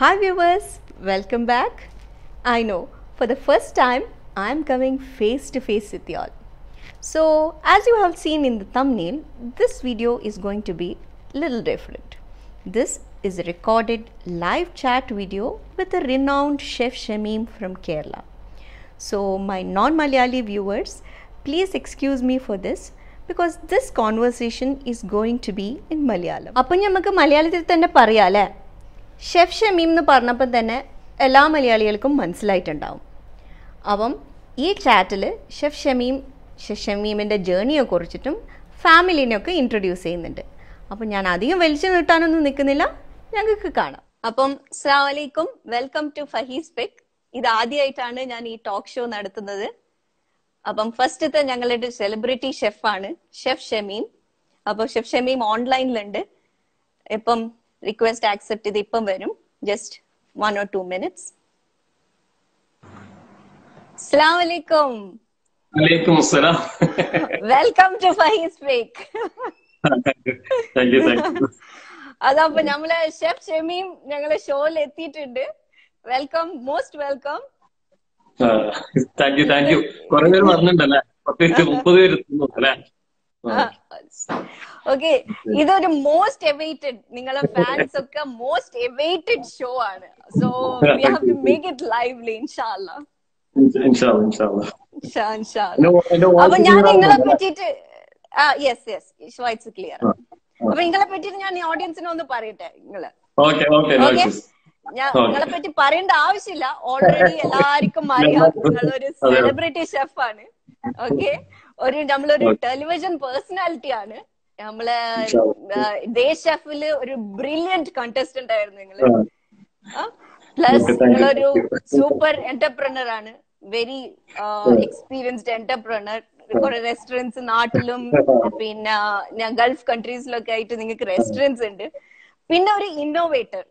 Hi viewers, welcome back. I know for the first time I am coming face to face with y'all. So, as you have seen in the thumbnail, this video is going to be little different. This is a recorded live chat video with a renowned chef Shamim from Kerala. So, my non Malayali viewers, please excuse me for this because this conversation is going to be in Malayalam. അപ്പം നമുക്ക് മലയാളത്തിൽ തന്നെ പറയാം അല്ലേ chef Shameem എന്ന് പറഞ്ഞപ്പം തന്നെ എല്ലാ മലയാളികൾക്കും മനസ്സിലായിട്ടുണ്ടാവും. അപ്പം ഈ ചാറ്റിൽ ഷെഫ് ഷമീം ഷെഫ് ഷമീമിന്റെ ജേണിയെ കുറിച്ചിട്ടും ഫാമിലിനെയൊക്കെ ഇൻട്രൊഡ്യൂസ് ചെയ്യുന്നുണ്ട്. അപ്പം ഞാൻ അധികം വലിച്ചു നീട്ടാനൊന്നും നിൽക്കുന്നില്ല. ഞങ്ങൾക്ക് കാണാം. അപ്പം അസ്സാം വെൽക്കം ടു ഫഹീസ് പെക് ഇത് ആദ്യമായിട്ടാണ് ഞാൻ ഈ ടോക്ക് ഷോ നടത്തുന്നത്. അപ്പം ഫസ്റ്റത്തെ ഞങ്ങളുടെ സെലിബ്രിറ്റി ഷെഫാണ് ഷെഫ് ഷമീം. അപ്പൊ ഷെഫ് ഷമീം ഓൺലൈനിലുണ്ട് ഇപ്പം റിക്വസ്റ്റ് ആക്സെപ്റ്റ് ചെയ്ത് ഇപ്പം വരും. Just one or two minutes അസ്സാം വലൈക്കും വലൈക്കും അസ്സലാം വെൽക്കം ടു ഫഹീസ് സ്പീക്ക് അതപ്പോ നമ്മളെ ഷെഫ് ഷെമിയും ഞങ്ങളെ ഷോയിൽ എത്തിയിട്ടുണ്ട്. Welcome most welcome thank you thank you കുറെ പേര് പത്ത് മുപ്പത് പേര് അല്ലേ? ഓക്കെ ഇതൊരു മോസ്റ്റ് എവേറ്റഡ് നിങ്ങളെ ഫാൻസ് ഒക്കെ മോസ്റ്റ് എവേറ്റഡ് ഷോ ആണ്. So we have to make it lively ഇൻഷാല്ല അപ്പൊ ഞാൻ നിങ്ങളെ പറ്റിട്ട് ആ യെസ് യെസ് ഇറ്റ്സ് ക്ലിയർ അപ്പൊ നിങ്ങളെ പറ്റിട്ട് ഞാൻ ഓഡിയൻസിനെ ഒന്ന് പറയട്ടെ നിങ്ങൾ. ഓക്കെ ഓക്കെ ഓക്കെ ഞാൻ നിങ്ങളെ പറ്റി പറയേണ്ട ആവശ്യമില്ല. ഓൾറെഡി എല്ലാവർക്കും അറിയാം. നിങ്ങളൊരു സെലിബ്രിറ്റി ഷെഫാണ് ഓക്കെ ഒരു നമ്മളൊരു ടെലിവിഷൻ പേഴ്സണാലിറ്റി ആണ്. നമ്മളെ ഡേ ഒരു ബ്രില്യന്റ് കണ്ടസ്റ്റന്റ് ആയിരുന്നു നിങ്ങൾ. പ്ലസ് നിങ്ങളൊരു സൂപ്പർ എന്റർപ്രണർ ആണ്. വെരി എക്സ്പീരിയൻസ്ഡ് എന്റർപ്രണർ കുറെ റെസ്റ്റോറന്റ്സ് നാട്ടിലും പിന്നെ ഞാൻ ഗൾഫ് കൺട്രീസിലൊക്കെ ആയിട്ട് നിങ്ങൾക്ക് റെസ്റ്റോറൻസ് ഉണ്ട്. പിന്നെ ഒരു ഇന്നോവേറ്റർ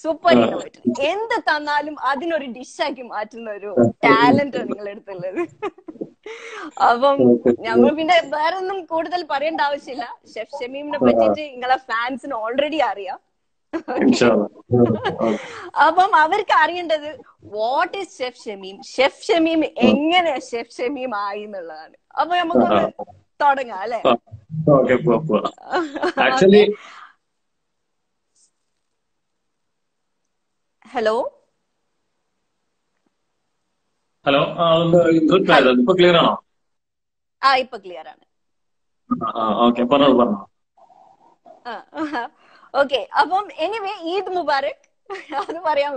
സൂപ്പർ ഇന്നോവേറ്റർ എന്ത് തന്നാലും അതിനൊരു ഡിഷാക്കി മാറ്റുന്ന ഒരു ടാലന്റ് നിങ്ങൾ എടുത്തുള്ളത് അപ്പം ഞങ്ങൾ പിന്നെ വേറെ ഒന്നും കൂടുതൽ പറയേണ്ട ആവശ്യമില്ല. ഷെഫ് ഷമീമിനെ പറ്റിയിട്ട് നിങ്ങളെ ഫാൻസിന് ഓൾറെഡി അറിയാം. അപ്പം അവർക്ക് അറിയേണ്ടത് what is chef Shameem chef Shameem എങ്ങനെ ഷെഫ് ഷമീം ആയി എന്നുള്ളതാണ്. അപ്പൊ നമുക്കൊന്ന് തുടങ്ങാം അല്ലെ? Actually hello? ഹലോ ഇപ്പൊ ക്ലിയർ ആണോ? ആ ഇപ്പൊ ക്ലിയർ ആണ്. ഓക്കെ പറഞ്ഞോളൂ പറഞ്ഞോ ഓക്കെ അപ്പം എനിവേ ഈദ് മുബാറക് അത് പറയാൻ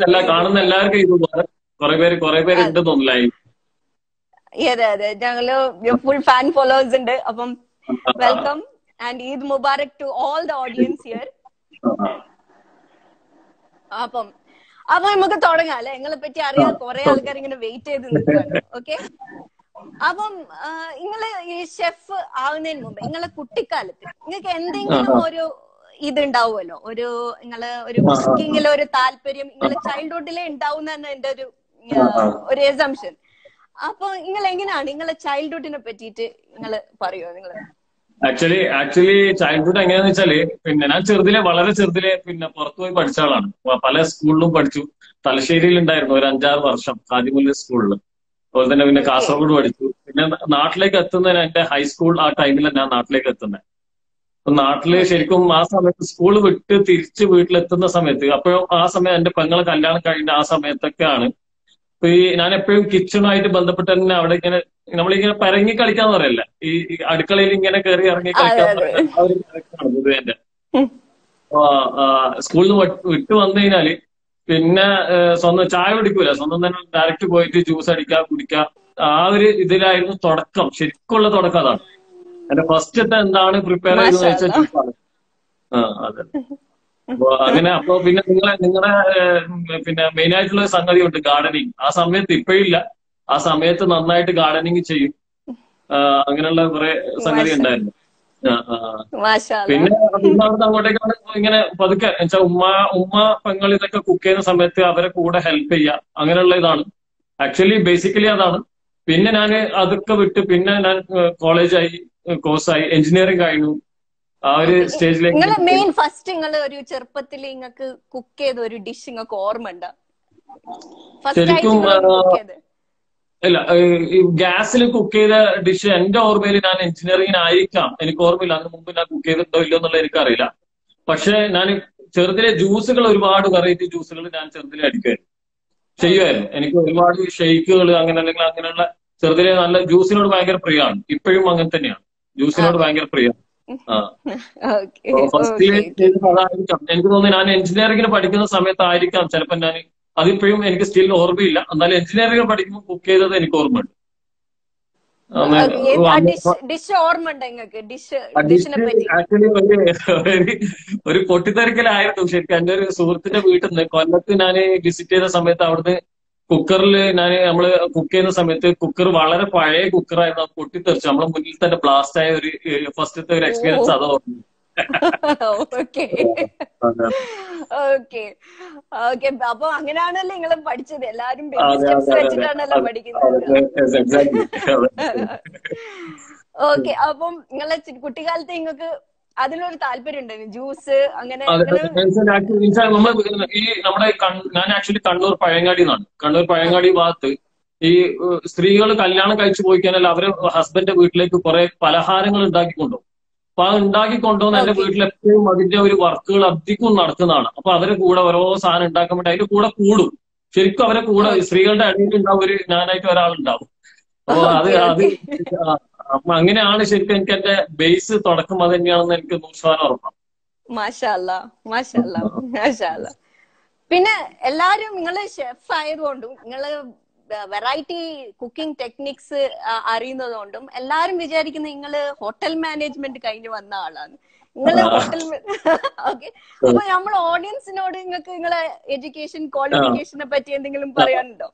അല്ല കാണുന്ന എല്ലാവർക്കും ഈദ് മുബാറക് കുറെ പേര് കുറെ പേര് ഉണ്ട് തോന്നില്ലായി അതെ അതെ. ഞങ്ങൾ ഫുൾ ഫാൻ ഫോളോവേഴ്സ് ഉണ്ട്. അപ്പം welcome and Eid Mubarak to all the audience here അപ്പം അപ്പൊ നമുക്ക് തുടങ്ങാം അല്ലെ? നിങ്ങളെ പറ്റി അറിയാൻ കുറെ ആൾക്കാർ ഇങ്ങനെ വെയിറ്റ് ചെയ്ത് നിൽക്കുകയാണ് ഓക്കെ അപ്പം നിങ്ങൾ ഈ ഷെഫ് ആവുന്നതിന് മുമ്പ് നിങ്ങളെ കുട്ടിക്കാലത്ത് നിങ്ങൾക്ക് എന്തെങ്കിലും ഒരു ഇതുണ്ടാവുമല്ലോ? ഒരു നിങ്ങൾ ഒരു കുക്കിങ്ങിലെ ഒരു താല്പര്യം നിങ്ങളെ ചൈൽഡ്ഹുഡിലെ ഉണ്ടാവുന്ന എന്റെ ഒരു ഒരു എസംഷൻ അപ്പൊ നിങ്ങൾ എങ്ങനെയാണ് നിങ്ങളെ ചൈൽഡ്ഹുഡിനെ പറ്റിയിട്ട് നിങ്ങൾ പറയുമോ നിങ്ങൾ? ആക്ച്വലി ആക്ച്വലി ചൈൽഡ്ഹുഡ് എങ്ങനെയാന്ന് വെച്ചാൽ പിന്നെ ഞാൻ ചെറുതിലെ വളരെ ചെറുതിലെ പിന്നെ പുറത്തു പോയി പഠിച്ച ആളാണ്. പല സ്കൂളിലും പഠിച്ചു. തലശ്ശേരിയിൽ ഉണ്ടായിരുന്നു ഒരു അഞ്ചാറ് വർഷം കാതിമുല്ല സ്കൂളിൽ അതുപോലെ തന്നെ പിന്നെ കാസർഗോഡ് പഠിച്ചു. പിന്നെ നാട്ടിലേക്ക് എത്തുന്നതിന് എന്റെ ഹൈസ്കൂൾ ആ ടൈമിലാണ് ഞാൻ നാട്ടിലേക്ക് എത്തുന്നത് അപ്പൊ നാട്ടിൽ ശരിക്കും ആ സമയത്ത് സ്കൂൾ വിട്ട് തിരിച്ച് വീട്ടിലെത്തുന്ന സമയത്ത് അപ്പോഴും ആ സമയം എന്റെ പെങ്ങളെ കല്യാണം കഴിഞ്ഞ ആ സമയത്തൊക്കെയാണ് ഇപ്പൊ ഈ ഞാൻ എപ്പോഴും കിച്ചണുമായിട്ട് ബന്ധപ്പെട്ട് തന്നെ അവിടെ ഇങ്ങനെ നമ്മളിങ്ങനെ പരങ്ങി കളിക്കാന്ന് പറയല്ല? ഈ അടുക്കളയിൽ ഇങ്ങനെ കയറി ഇറങ്ങി കളിക്കാൻ സ്കൂളിൽ നിന്ന് വിട്ടു വന്നു കഴിഞ്ഞാൽ പിന്നെ സ്വന്തം ചായ കുടിക്കൂല. സ്വന്തം തന്നെ ഡയറക്റ്റ് പോയിട്ട് ജ്യൂസ് അടിക്കുക കുടിക്കുക ആ ഒരു ഇതിലായിരുന്നു തുടക്കം. ശരിക്കുള്ള തുടക്കം അതാണ്. എന്റെ ഫസ്റ്റത്തെ എന്താണ് പ്രിപ്പയർ ചെയ്തെന്ന് വെച്ചാൽ ജ്യൂസാണ് ആ അതെ. അപ്പൊ അങ്ങനെ അപ്പൊ പിന്നെ നിങ്ങളെ നിങ്ങളുടെ പിന്നെ മെയിൻ ആയിട്ടുള്ള സംഗതി ഉണ്ട് ഗാർഡനിങ് ആ സമയത്ത് ഇപ്പഴില്ല ആ സമയത്ത് നന്നായിട്ട് ഗാർഡനിങ് ചെയ്യും. അങ്ങനെയുള്ള കുറെ സംഗതി ഉണ്ടായിരുന്നു പിന്നെ പിന്നെ അവിടുന്ന് അങ്ങോട്ടേക്കാണ് ഇങ്ങനെ പതുക്കെ വെച്ചാൽ ഉമ്മ ഉമ്മ പെങ്ങൾ ഇതൊക്കെ കുക്ക് ചെയ്യുന്ന സമയത്ത് അവരെ കൂടെ ഹെൽപ്പ് ചെയ്യുക അങ്ങനെയുള്ള ഇതാണ്. ആക്ച്വലി ബേസിക്കലി അതാണ്. പിന്നെ ഞാൻ അതൊക്കെ വിട്ട് പിന്നെ ഞാൻ കോളേജായി കോഴ്സായി എഞ്ചിനീയറിംഗ് കഴിഞ്ഞു. ആ ഒരു സ്റ്റേജിലേക്ക് നിങ്ങൾ മെയിൻ ഫസ്റ്റ് നിങ്ങൾ ഒരു ചെറുപ്പത്തിൽ നിങ്ങൾക്ക് കുക്ക് ചെയ്ത ഒരു ഡിഷ് നിങ്ങൾക്ക് ഓർമ്മ ഉണ്ടോ? ശരിക്കും, ഇല്ല ഗ്യാസിൽ കുക്ക് ചെയ്ത ഡിഷ് എന്റെ ഓർമ്മയിൽ ഞാൻ എഞ്ചിനീയറിംഗ് ആയിരിക്കാം. എനിക്ക് ഓർമ്മയില്ല അതിന് മുമ്പ് ഞാൻ കുക്ക് ചെയ്തിട്ടോ ഇല്ലോ എന്നുള്ളത് എനിക്കറിയില്ല. പക്ഷെ ഞാൻ ചെറുതിലെ ജ്യൂസുകൾ ഒരുപാട് വെറൈറ്റി ജ്യൂസുകൾ ഞാൻ ചെറുതിലെ അടിക്കുമായിരുന്നു. ചെയ്യുമായിരുന്നു. എനിക്ക് ഒരുപാട് ഷെയ്ക്കുകൾ അങ്ങനെ അല്ലെങ്കിൽ അങ്ങനെയുള്ള ചെറുതിലെ നല്ല ജ്യൂസിനോട് ഭയങ്കര പ്രിയമാണ്. ഇപ്പോഴും അങ്ങനെ തന്നെയാണ്. ജ്യൂസിനോട് ഭയങ്കര പ്രിയമാണ്. ഫസ്റ്റ് എനിക്ക് തോന്നുന്നു ഞാൻ എഞ്ചിനീയറിംഗിന് പഠിക്കുന്ന സമയത്തായിരിക്കാം ചിലപ്പോൾ ഞാൻ അതിപ്പോഴും എനിക്ക് സ്റ്റിൽ ഓർമ്മയില്ല. എന്നാലും എഞ്ചിനീയറിംഗ് പഠിക്കുമ്പോൾ കുക്ക് ചെയ്തത് എനിക്ക് ഓർമ്മയുണ്ട്. ഒരു പൊട്ടിത്തെറിക്കലായിരുന്നു. ശരിക്കും എന്റെ ഒരു സുഹൃത്തിന്റെ വീട്ടിൽ നിന്ന് കൊല്ലത്ത് ഞാൻ വിസിറ്റ് ചെയ്ത സമയത്ത് അവിടുന്ന് കുക്കറിൽ ഞാൻ നമ്മൾ കുക്ക് ചെയ്യുന്ന സമയത്ത് കുക്കർ വളരെ പഴയ കുക്കറായിരുന്നു അത് പൊട്ടിത്തെറിച്ചു. നമ്മളെ മുന്നിൽ തന്നെ ബ്ലാസ്റ്റ് ആയ ഒരു ഫസ്റ്റത്തെ ഒരു എക്സ്പീരിയൻസ് അത് ഓർമ്മ. ഓക്കെ. ഓക്കെ. ഓക്കെ. അപ്പൊ അങ്ങനെയാണല്ലോ നിങ്ങൾ പഠിച്ചത്. എല്ലാരും വെച്ചിട്ടാണല്ലോ പഠിക്കുന്നത്. ഓക്കെ. അപ്പം നിങ്ങളെ കുട്ടിക്കാലത്ത് നിങ്ങൾക്ക് അതിനൊരു താല്പര്യം ഉണ്ടായിരുന്നു ജ്യൂസ് അങ്ങനെ നമ്മൾ ഈ നമ്മുടെ ഞാൻ ആക്ച്വലി കണ്ണൂർ പഴയങ്ങാടി നിന്നാണ്. കണ്ണൂർ പഴയങ്ങാടി ഭാഗത്ത് ഈ സ്ത്രീകൾ കല്യാണം കഴിച്ചു പോയി കഴിഞ്ഞാൽ അവർ ഹസ്ബൻഡിന്റെ വീട്ടിലേക്ക് കുറെ പലഹാരങ്ങൾ ഉണ്ടാക്കി കൊണ്ടുപോകും അപ്പൊ ആ ഉണ്ടാക്കി കൊണ്ടുവന്ന് എന്റെ. വീട്ടിൽ എപ്പോഴും അതിന്റെ ഒരു വർക്കുകൾ അധികം നടക്കുന്നതാണ് അപ്പൊ അവരെ കൂടെ ഓരോ സാധനം ഉണ്ടാക്കാൻ വേണ്ടി അതിന്റെ കൂടെ കൂടും. ശരിക്കും അവരെ കൂടെ സ്ത്രീകളുടെ അടിയിൽ ഉണ്ടാവും ഒരു ഞാനായിട്ട് ഒരാളുണ്ടാവും. അപ്പൊ അത് അത് അപ്പൊ അങ്ങനെയാണ് ശരിക്കും എനിക്ക് എന്റെ ബേസ് തുടക്കം അത് തന്നെയാണെന്ന് എനിക്ക് നൂറ് ശതമാനം ഉറപ്പാണ്. മാഷല്ല മാഷല്ല മാഷല്ല. പിന്നെ എല്ലാരും നിങ്ങൾ ഷെഫ് ആയതുകൊണ്ടും നിങ്ങൾ വെറൈറ്റി കുക്കിംഗ് ടെക്നിക്സ് അറിയുന്നത് കൊണ്ടും എല്ലാരും വിചാരിക്കുന്ന നിങ്ങൾ ഹോട്ടൽ മാനേജ്മെന്റ് കഴിഞ്ഞ് വന്ന ആളാണ്. നിങ്ങൾ ഹോട്ടൽ ഓക്കെ അപ്പൊ നമ്മൾ ഓഡിയൻസിനോട് നിങ്ങൾക്ക് നിങ്ങളെ എഡ്യൂക്കേഷൻ ക്വാളിഫിക്കേഷനെ പറ്റി എന്തെങ്കിലും പറയാനുണ്ടോ?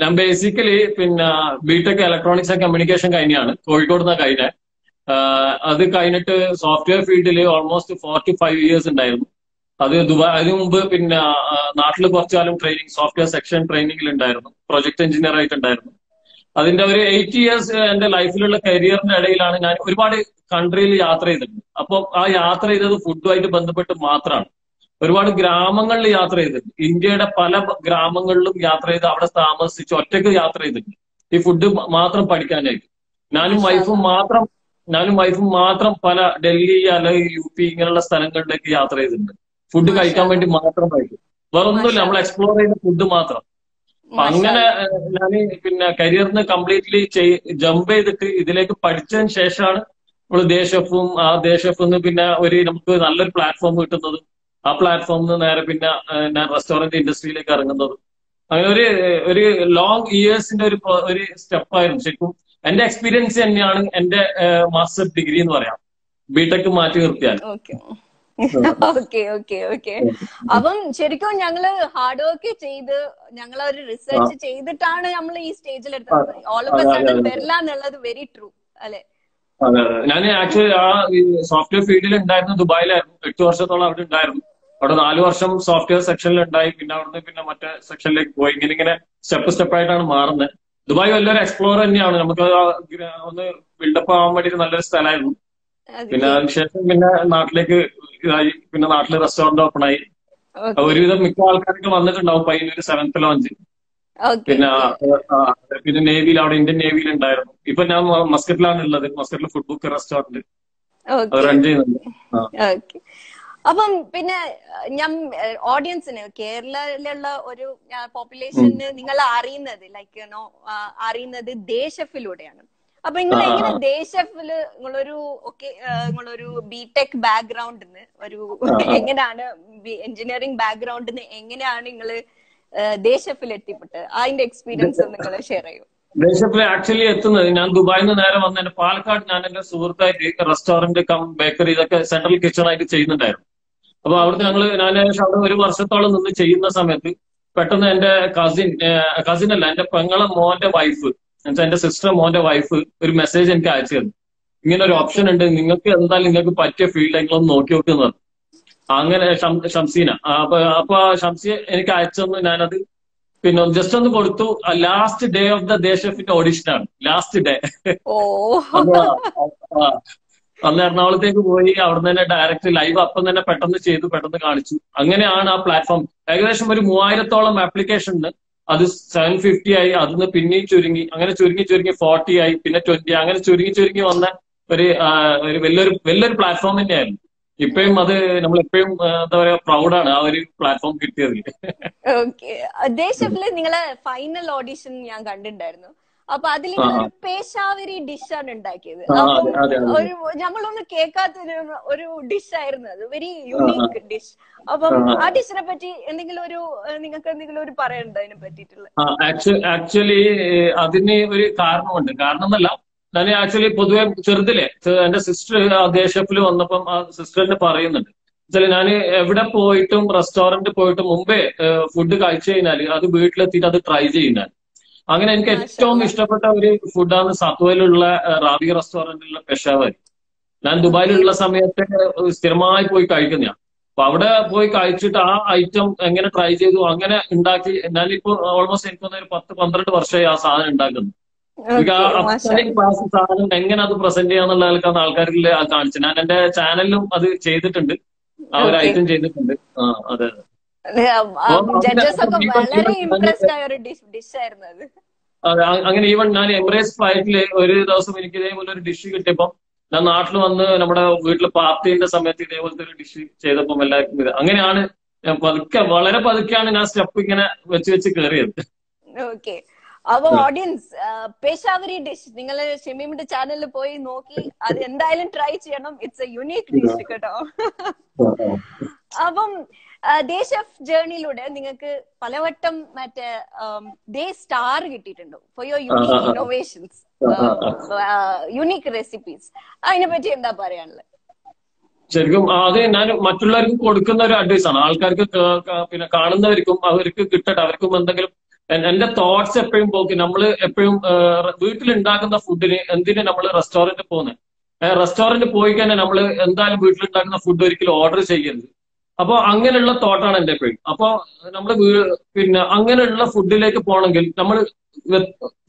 ഞാൻ ബേസിക്കലി പിന്നെ ബിടെക് ഇലക്ട്രോണിക്സ് ആൻഡ് കമ്മ്യൂണിക്കേഷൻ കഴിഞ്ഞാണ്. കോഴിക്കോട് നിന്നാണ് കഴിഞ്ഞ അത് കഴിഞ്ഞിട്ട് സോഫ്റ്റ്വെയർ ഫീൽഡിൽ almost four to five years ഉണ്ടായിരുന്നു. അത് ദുബായ് അതിനു മുമ്പ് പിന്നെ നാട്ടിൽ കുറച്ചു കാലം ട്രെയിനിങ് സോഫ്റ്റ്വെയർ സെക്ഷൻ ട്രെയിനിങ്ങിൽ ഉണ്ടായിരുന്നു. പ്രൊജക്ട് എഞ്ചിനീയർ ആയിട്ടുണ്ടായിരുന്നു. അതിന്റെ ഒരു എയ്റ്റ് ഇയേഴ്സ് എന്റെ ലൈഫിലുള്ള കരിയറിന്റെ ഇടയിലാണ് ഞാൻ ഒരുപാട് കൺട്രിയിൽ യാത്ര ചെയ്തിട്ടുണ്ട്. അപ്പോൾ ആ യാത്ര ചെയ്തത് ഫുഡുമായിട്ട് ബന്ധപ്പെട്ട് മാത്രമാണ് ഒരുപാട് ഗ്രാമങ്ങളിൽ യാത്ര ചെയ്തിട്ടുണ്ട്. ഇന്ത്യയുടെ പല ഗ്രാമങ്ങളിലും യാത്ര ചെയ്ത് അവിടെ താമസിച്ച് ഒറ്റയ്ക്ക് യാത്ര ചെയ്തിട്ടുണ്ട്. ഈ ഫുഡ് മാത്രം പഠിക്കാനായിട്ട്. ഞാനും വൈഫും മാത്രം ഞാനും വൈഫും മാത്രം പല ഡൽഹി അല്ലെങ്കിൽ യു പി ഇങ്ങനെയുള്ള സ്ഥലങ്ങളിലേക്ക് യാത്ര ചെയ്തിട്ടുണ്ട്. ഫുഡ് കഴിക്കാൻ വേണ്ടി മാത്രം കഴിക്കും. വേറെ ഒന്നുമില്ല നമ്മൾ എക്സ്പ്ലോർ ചെയ്യുന്ന ഫുഡ് മാത്രം. അങ്ങനെ ഞാൻ പിന്നെ കരിയറിന് കംപ്ലീറ്റ്ലി ജമ്പ് ചെയ്തിട്ട് ഇതിലേക്ക് പഠിച്ചതിന് ശേഷമാണ് നമ്മൾ ദേശഫും ആ ദേശഫ് പിന്നെ ഒരു നമുക്ക് നല്ലൊരു പ്ലാറ്റ്ഫോം കിട്ടുന്നത്. ആ പ്ലാറ്റ്ഫോമിൽ നിന്ന് നേരെ പിന്നെ ഞാൻ റെസ്റ്റോറന്റ് ഇൻഡസ്ട്രിയിലേക്ക് ഇറങ്ങുന്നത്. അങ്ങനെ ഒരു ഒരു ലോങ് ഇയേഴ്സിന്റെ ഒരു ഒരു സ്റ്റെപ്പായിരുന്നു. ശരിക്കും എന്റെ എക്സ്പീരിയൻസ് തന്നെയാണ് എന്റെ മാസ്റ്റർ ഡിഗ്രി എന്ന് പറയാം. ബിടെക് മാറ്റി നിർത്തിയാൽ. ഓക്കെ. ഓക്കെ ഓക്കെ അപ്പം ശരിക്കും ഞങ്ങൾ ഹാർഡ് വർക്ക് ചെയ്ത് ഞങ്ങൾ ഒരു റിസർച്ച് ചെയ്തിട്ടാണ് നമ്മൾ ഈ സ്റ്റേജിൽ എടുത്തത്. ഓൾ ഓഫ് വരില്ല എന്നുള്ളത് വെരി ട്രൂ അല്ലെ? ഞാൻ ആക്ച്വലി ആ സോഫ്റ്റ്വെയർ ഫീൽഡിൽ ഉണ്ടായിരുന്നു ദുബായിലായിരുന്നു. എട്ട് വർഷത്തോളം അവിടെ ഉണ്ടായിരുന്നു. അവിടെ നാലു വർഷം സോഫ്റ്റ്വെയർ സെക്ഷനിൽ ഉണ്ടായി. പിന്നെ അവിടുന്ന് പിന്നെ മറ്റേ സെക്ഷനിലേക്ക് പോയി. ഇങ്ങനെ ഇങ്ങനെ സ്റ്റെപ്പ് സ്റ്റെപ്പ് ആയിട്ടാണ് മാറുന്നത്. ദുബായ് വലിയൊരു എക്സ്പ്ലോർ തന്നെയാണ്. നമുക്ക് ഒന്ന് ബിൽഡപ്പ് ആവാൻ വേണ്ടി നല്ലൊരു സ്ഥലമായിരുന്നു. പിന്നെ അതിനുശേഷം പിന്നെ നാട്ടിലേക്ക് ഇതായി. പിന്നെ നാട്ടിൽ റെസ്റ്റോറന്റ് ഓപ്പൺ ആയി. ഒരുവിധം മിക്ക ആൾക്കാർക്ക് വന്നിട്ടുണ്ടാവും ഒരു സെവൻത്ത് ലോഞ്ച് പിന്നെ പിന്നെ നേവിയിൽ അവിടെ ഇന്ത്യൻ നേവിയിൽ ഉണ്ടായിരുന്നു. ഇപ്പൊ ഞാൻ മസ്കറ്റിലാണ് ഉള്ളത്. മസ്കറ്റിൽ ഫുഡ് ബുക്ക് റെസ്റ്റോറന്റ് അത് റൺ ചെയ്യുന്നുണ്ട്. അപ്പം പിന്നെ ഞാൻ ഓഡിയൻസിന് കേരളയിലുള്ള ഒരു പോപ്പുലേഷന് നിങ്ങൾ അറിയുന്നത് ലൈക്ക് നോ അറിയുന്നത് ദേശഫിലൂടെയാണ്. അപ്പൊ നിങ്ങൾ എങ്ങനെ ദേശഫിൽ നിങ്ങളൊരു ഓക്കെ നിങ്ങളൊരു ബിടെക് ബാക്ക്ഗ്രൗണ്ടിന് ഒരു എങ്ങനെയാണ് എഞ്ചിനീയറിംഗ് ബാക്ക്ഗ്രൗണ്ടിന് എങ്ങനെയാണ് നിങ്ങൾ ദേശഫിൽ എത്തിപ്പെട്ടത് അതിന്റെ എക്സ്പീരിയൻസ് നിങ്ങൾ ഷെയർ ചെയ്യൂ. ദേശത്തിൽ ആക്ച്വലി എത്തുന്നത് ഞാൻ ദുബായിൽ നിന്ന് നേരെ വന്ന പാലക്കാട് ഞാൻ എന്റെ സുഹൃത്തായിട്ട് റെസ്റ്റോറന്റ് കം ബേക്കറി ഇതൊക്കെ സെൻട്രൽ കിച്ചൺ ആയിട്ട് ചെയ്യുന്നുണ്ടായിരുന്നു. അപ്പൊ അവിടുത്തെ ഞങ്ങൾ ഞാൻ അവിടെ ഒരു വർഷത്തോളം നിന്ന് ചെയ്യുന്ന സമയത്ത് പെട്ടെന്ന് എന്റെ കസിൻ കസിൻ അല്ല എന്റെ പെങ്ങളെ മോന്റെ വൈഫ് എന്നുവെച്ചാൽ എന്റെ സിസ്റ്റർ മോന്റെ വൈഫ് ഒരു മെസ്സേജ് എനിക്ക് അയച്ചു തന്നു. ഇങ്ങനെ ഒരു ഓപ്ഷൻ ഉണ്ട് നിങ്ങൾക്ക് എന്തായാലും നിങ്ങൾക്ക് പറ്റിയ ഫീൽഡ് നിങ്ങളൊന്ന് നോക്കി നോക്കുന്നത് അങ്ങനെ ഷംസീന അപ്പൊ അപ്പൊ ഷംസിയെ എനിക്ക് അയച്ചൊന്ന് ഞാനത് പിന്നെ ജസ്റ്റ് ഒന്ന് കൊടുത്തു. ലാസ്റ്റ് ഡേ ഓഫ് ദ ദേശഫിന്റെ ഓഡിഷൻ ആണ്. ലാസ്റ്റ് ഡേ അന്ന് എറണാകുളത്തേക്ക് പോയി അവിടെ തന്നെ ഡയറക്റ്റ് ലൈവ് അപ്പം തന്നെ പെട്ടെന്ന് ചെയ്തു പെട്ടെന്ന് കാണിച്ചു. അങ്ങനെയാണ് ആ പ്ലാറ്റ്ഫോം ഏകദേശം ഒരു മൂവായിരത്തോളം ആപ്ലിക്കേഷൻ ഉണ്ട്. അത് സെവൻ ഫിഫ്റ്റി ആയി അതിന്ന് പിന്നെയും ചുരുങ്ങി അങ്ങനെ ചുരുങ്ങി ചുരുങ്ങി ഫോർട്ടി ആയി പിന്നെ ട്വന്റി അങ്ങനെ ചുരുങ്ങി ചുരുങ്ങി വന്ന ഒരു ഒരു വലിയൊരു വലിയൊരു പ്ലാറ്റ്ഫോം തന്നെയായിരുന്നു. ഇപ്പഴും അത് നമ്മൾ എപ്പോഴും എന്താ പറയാ പ്രൗഡാണ് ആ ഒരു പ്ലാറ്റ്ഫോം കിട്ടിയതിൽ ഓക്കെ ഫൈനൽ ഓഡിഷൻ ഞാൻ കണ്ടിട്ടുണ്ടായിരുന്നു. അപ്പൊ അതിൽ. ഒരു പേശാവരി ഡിഷാണ് ഉണ്ടാക്കിയത്. ഒരു നമ്മളൊന്നും കേൾക്കാത്തൊരു ഒരു ഡിഷ് ആയിരുന്നു അത്. Very unique dish. അപ്പം ആ, ഡിഷിനെ പറ്റി എന്തെങ്കിലും ഒരു നിങ്ങൾക്ക് എന്തെങ്കിലും ഒരു പറയണ്ടോ അതിനെ പറ്റിയിട്ടുള്ള? ആക്ച്വലി അതിന് ഒരു കാരണമുണ്ട്. കാരണം എന്നല്ല ഞാൻ ആക്ച്വലി പൊതുവെ ചെറുതിലെ എന്റെ സിസ്റ്റർ ആ ദേശപ്പിൽ വന്നപ്പം ആ സിസ്റ്ററിന് പറയുന്നുണ്ട്. ചില ഞാൻ എവിടെ പോയിട്ടും റെസ്റ്റോറന്റ് പോയിട്ടും മുമ്പേ ഫുഡ് കഴിച്ചു കഴിഞ്ഞാൽ അത് വീട്ടിലെത്തിയിട്ട് അത് ട്രൈ ചെയ്യുന്ന അങ്ങനെ എനിക്ക് ഏറ്റവും ഇഷ്ടപ്പെട്ട ഒരു ഫുഡാണ് സത്വയിലുള്ള റാബി റെസ്റ്റോറന്റിലുള്ള പെഷാവരി. ഞാൻ ദുബായിലുള്ള സമയത്ത് സ്ഥിരമായി പോയി കഴിക്കുന്നതാണ് അപ്പൊ അവിടെ പോയി കഴിച്ചിട്ട് ആ ഐറ്റം എങ്ങനെ ട്രൈ ചെയ്തു അങ്ങനെ ഉണ്ടാക്കി ഞാനിപ്പോ ഓൾമോസ്റ്റ് എനിക്ക് ഒരു പത്ത് പന്ത്രണ്ട് വർഷമായി ആ സാധനം ഉണ്ടാക്കുന്നു. ക്ലാസ് സാധനം എങ്ങനെ അത് പ്രസന്റ് ചെയ്യാന്നുള്ള ആൾക്കാർ ആൾക്കാരിൽ കാണിച്ചു ഞാൻ എന്റെ ചാനലിലും അത് ചെയ്തിട്ടുണ്ട്. ആ ഒരു ഐറ്റം ചെയ്തിട്ടുണ്ട്. ആ അതെ അതെ. ജഡ്ജസ് ഒക്കെ അപ്പോൾ വളരെ ഇംപ്രസ്ഡ് ആയ ഒരു ഡിഷ് ആയിരുന്നു അത്. അങ്ങനെ ഈവൻ ഞാൻ എമിറേറ്റ്സ് ഫ്ലൈറ്റിൽ ഒരു ദിവസം എനിക്ക് ഇതേപോലെ ഒരു ഡിഷ് കിട്ടിയപ്പം ഞാൻ നാട്ടിൽ വന്ന് നമ്മുടെ വീട്ടിൽ പാർട്ടിന്റെ സമയത്ത് ഇതേപോലത്തെ ഒരു ഡിഷ് ചെയ്തപ്പം എല്ലാവർക്കും ഇത്. അങ്ങനെയാണ് ഞാൻ പതുക്കെ വളരെ പതുക്കെയാണ് ഞാൻ സ്റ്റെപ്പ് ഇങ്ങനെ വെച്ച് വെച്ച് കയറിയത് ഓക്കെ. അപ്പൊ ഓഡിയൻസ് പേശാവരി ഡിഷ് നിങ്ങൾ ഷെമീമിന്റെ ചാനലിൽ പോയി നോക്കി അത് എന്തായാലും ട്രൈ ചെയ്യണം. ഇറ്റ്സ് എ യുണീക് ഡിഷ് കേട്ടോ. അപ്പം ദേശഫ് ജേർണിയിലൂടെ നിങ്ങൾക്ക് പലവട്ടം മറ്റേ ദേ സ്റ്റാർ കിട്ടിയിട്ടുണ്ടോ for your unique. Innovations unique recipes അതിനെ പറ്റി എന്താ പറയാനുള്ളത്? ശരിക്കും അത് ഞാൻ മറ്റുള്ളവർക്ക് കൊടുക്കുന്ന ഒരു അഡ്വൈസ് ആണ്. ആൾക്കാർക്ക് പിന്നെ കാണുന്നവർക്കും അവർക്ക് കിട്ടട്ടെ അവർക്കും എന്തെങ്കിലും എന്റെ തോട്ട്സ് എപ്പോഴും പോക്കി. നമ്മൾ എപ്പോഴും വീട്ടിൽ ഉണ്ടാക്കുന്ന ഫുഡിന് എന്തിന് നമ്മൾ റെസ്റ്റോറന്റ് പോകുന്നത് റെസ്റ്റോറന്റ് പോയി കഴിഞ്ഞാൽ നമ്മൾ എന്തായാലും വീട്ടിലുണ്ടാക്കുന്ന ഫുഡ് ഒരിക്കലും ഓർഡർ ചെയ്യരുത്. അപ്പൊ അങ്ങനെയുള്ള തോട്ടാണ് എന്റെ എപ്പോഴും അപ്പൊ നമ്മൾ പിന്നെ അങ്ങനെയുള്ള ഫുഡിലേക്ക് പോകണമെങ്കിൽ നമ്മൾ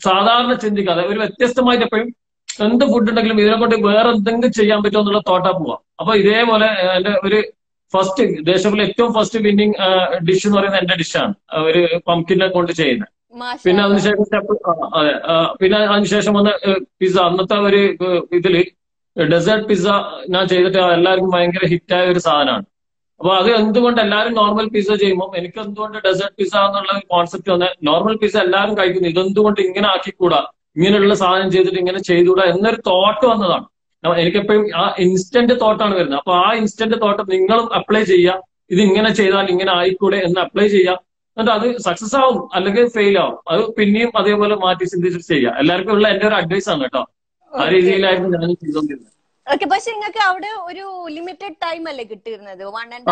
സാധാരണ ചിന്തിക്കാതെ ഒരു വ്യത്യസ്തമായിട്ട് എപ്പോഴും എന്ത് ഫുഡ് ഉണ്ടെങ്കിലും ഇതിനെ കൊണ്ട് വേറെ എന്തെങ്കിലും ചെയ്യാൻ പറ്റുമോ എന്നുള്ള തോട്ടാ പോവാം. അപ്പൊ ഇതേപോലെ എന്റെ ഒരു ഫസ്റ്റ് ദേശത്തിലെ ഏറ്റവും ഫസ്റ്റ് വിന്നിങ് ഡിഷ് എന്ന് പറയുന്നത് എന്റെ ഡിഷാണ് ഒരു പംകിനെ കൊണ്ട് ചെയ്യുന്നത്. പിന്നെ അതിനുശേഷം അതെ പിന്നെ അതിനുശേഷം വന്ന പിസ്സ അന്നത്തെ ഒരു ഇതിൽ ഡെസേർട്ട് പിസ്സ ഞാൻ ചെയ്തിട്ട് എല്ലാവർക്കും ഭയങ്കര ഹിറ്റായ ഒരു സാധനമാണ്. അപ്പൊ അത് എന്തുകൊണ്ട് എല്ലാവരും നോർമൽ പിസ്സ ചെയ്യുമ്പോൾ എനിക്ക് എന്തുകൊണ്ട് ഡെസേർട്ട് പിസ്സ എന്നുള്ള കോൺസെപ്റ്റ് വന്ന നോർമൽ പിസ്സ എല്ലാവരും കഴിക്കുന്നു. ഇതെന്തുകൊണ്ട് ഇങ്ങനെ ആക്കിക്കൂടാ? ഇങ്ങനെയുള്ള സാധനം ചെയ്തിട്ട് ഇങ്ങനെ ചെയ്തുകൂടാ എന്നൊരു തോട്ട് വന്നതാണ്. എനിക്കെപ്പോഴും ആ ഇൻസ്റ്റന്റ് തോട്ടാണ് വരുന്നത്. അപ്പൊ ആ ഇൻസ്റ്റന്റ് തോട്ട് നിങ്ങളും അപ്ലൈ ചെയ്യുക. ഇത് ഇങ്ങനെ ചെയ്താൽ ഇങ്ങനെ ആയിക്കൂടെ എന്ന് അപ്ലൈ ചെയ്യുക. എന്നിട്ട് അത് സക്സസ് ആവും അല്ലെങ്കിൽ ഫെയിൽ ആവും. അത് പിന്നെയും അതേപോലെ മാറ്റി ചിന്തിച്ചിട്ട് ചെയ്യുക. എല്ലാവർക്കും ഉള്ള എന്റെ ഒരു അഡ്വൈസ് ആണ് കേട്ടോ. ആ രീതിയിലായിരുന്നു ഞാൻ ചെയ്തോണ്ടിരുന്നത് ഓക്കെ പക്ഷെ നിങ്ങൾക്ക് അവിടെ ഒരു ലിമിറ്റഡ് ടൈം അല്ലേ കിട്ടിയിരുന്നത്? One and.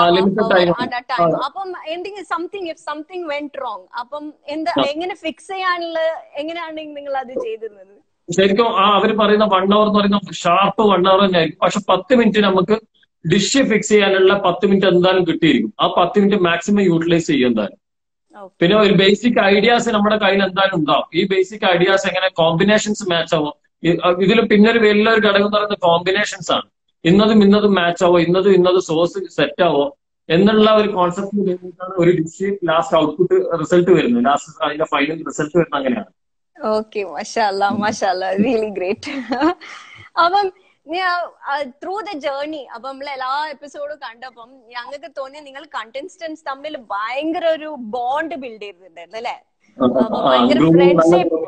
ടൈം. അപ്പം എന്തെങ്കിലും something if something went wrong അപ്പം എന്താ എങ്ങനെ ഫിക്സ് ചെയ്യാനുള്ള എങ്ങനെയാണ് നിങ്ങൾ അത് ചെയ്തിരുന്നത്? ശരിക്കും ആ അവർ പറയുന്ന വൺ അവർ എന്ന് പറയുന്ന ഷാർപ്പ് വൺ അവർ തന്നെയായിരിക്കും. പക്ഷെ പത്ത് മിനിറ്റ് നമുക്ക് ഡിഷ് ഫിക്സ് ചെയ്യാനുള്ള പത്ത് മിനിറ്റ് എന്തായാലും കിട്ടിയിരിക്കും. ആ പത്ത് മിനിറ്റ് മാക്സിമം യൂട്ടിലൈസ് ചെയ്യും എന്തായാലും. പിന്നെ ഒരു ബേസിക് ഐഡിയാസ് നമ്മുടെ കയ്യിൽ എന്തായാലും ഉണ്ടാവും. ഈ ബേസിക് ഐഡിയാസ് എങ്ങനെ കോമ്പിനേഷൻസ് മാച്ച് ആവും? ഇതിൽ പിന്നൊരു വലിയൊരു ഘടകം എന്ന് പറയുന്നത് കോമ്പിനേഷൻസ് ആണ്. ഇന്നതും ഇന്നതും മാച്ച് ആവോ ഇന്നതും ഇന്നത് സോഴ്സ് സെറ്റ് ആവോ എന്നുള്ള ഒരു കോൺസെപ്റ്റ് വേണ്ടിയിട്ടാണ് ഒരു ഡിഷ് ലാസ്റ്റ് ഔട്ട്പുട്ട് റിസൾട്ട് വരുന്നത്. ലാസ്റ്റ് അതിന്റെ ഫൈനൽ റിസൾട്ട് വരുന്നത് അങ്ങനെയാണ്. ഓക്കെ മഷാല്ല മഷാല്ല റിയലി ഗ്രേറ്റ് അപ്പം ത്രൂ ദ ജേർണി അപ്പം നമ്മൾ എല്ലാ എപ്പിസോഡും കണ്ടപ്പം ഞങ്ങൾക്ക് തോന്നി നിങ്ങൾ കണ്ടൻസ്റ്റൻസ് തമ്മിൽ ഭയങ്കര ഒരു ബോണ്ട് ബിൽഡ് ചെയ്തിട്ടുണ്ടായിരുന്നു അല്ലെ? ഭയങ്കര ഫ്രണ്ട്ഷിപ്പ്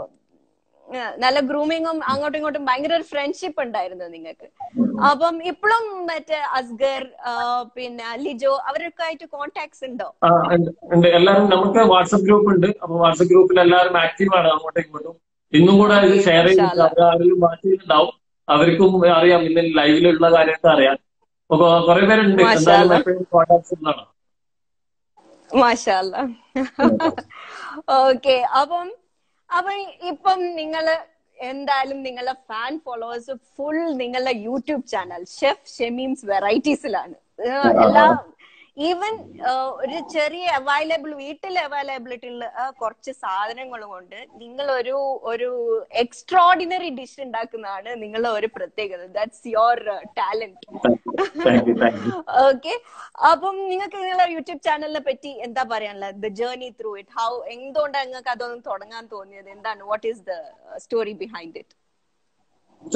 നല്ല ഗ്രൂമിങ്ങും അങ്ങോട്ടും ഇങ്ങോട്ടും ഭയങ്കര ഒരു ഫ്രണ്ട്ഷിപ്പ് ഉണ്ടായിരുന്നു നിങ്ങൾക്ക്. അപ്പം ഇപ്പോഴും മറ്റേ അസ്ഗർ പിന്നെ ലിജോ അവരൊക്കെ ആയിട്ട് കോണ്ടാക്ട്സ് ഉണ്ടോ? എല്ലാരും ഉണ്ട്, ഉണ്ട്. എല്ലാവരും നമുക്ക് വാട്സപ്പ് ഗ്രൂപ്പ് ഉണ്ട്. അപ്പൊ വാട്സപ്പ് ഗ്രൂപ്പിൽ എല്ലാവരും ആക്റ്റീവ് ആണ് അങ്ങോട്ടും ഇങ്ങോട്ടും. ഇന്നും കൂടെ ഇത് ഷെയർ ചെയ്തിട്ട് ആരെങ്കിലും ബാക്കിയുണ്ടാവും അവർക്കും അറിയാം. ഇന്ന് ലൈവിലുള്ള കാര്യമൊക്കെ അറിയാം. അപ്പൊ കുറെ പേരുണ്ട്. എന്തായാലും കോൺടാക്ട്സ് ഉള്ളതാണ്. മാഷാല്ല ഓക്കെ അപ്പം അപ്പം ഇപ്പം നിങ്ങൾ എന്തായാലും നിങ്ങളുടെ ഫാൻ ഫോളോവേഴ്സ് ഫുൾ നിങ്ങളുടെ യൂട്യൂബ് ചാനൽ ഷെഫ് ഷെമീംസ് വെറൈറ്റീസിലാണ് എല്ലാ ഈവൻ ഒരു ചെറിയ അവൈലബിൾ വീട്ടിൽ അവൈലബിലിറ്റി ഉള്ള കുറച്ച് സാധനങ്ങൾ കൊണ്ട് നിങ്ങൾ ഒരു ഒരു എക്സ്ട്രോർഡിനറി ഡിഷ് ഉണ്ടാക്കുന്നതാണ് നിങ്ങളുടെ ഒരു പ്രത്യേകത. ദാറ്റ്സ് യുവർ ടാലന്റ് ഓക്കെ അപ്പം നിങ്ങൾക്ക് നിങ്ങളുടെ യൂട്യൂബ് ചാനലിനെ പറ്റി എന്താ പറയാനുള്ളത്? The journey through it how എന്തുകൊണ്ടാണ് നിങ്ങൾക്ക് അതൊന്നും തുടങ്ങാൻ തോന്നിയത്? എന്താണ്? What is the story behind it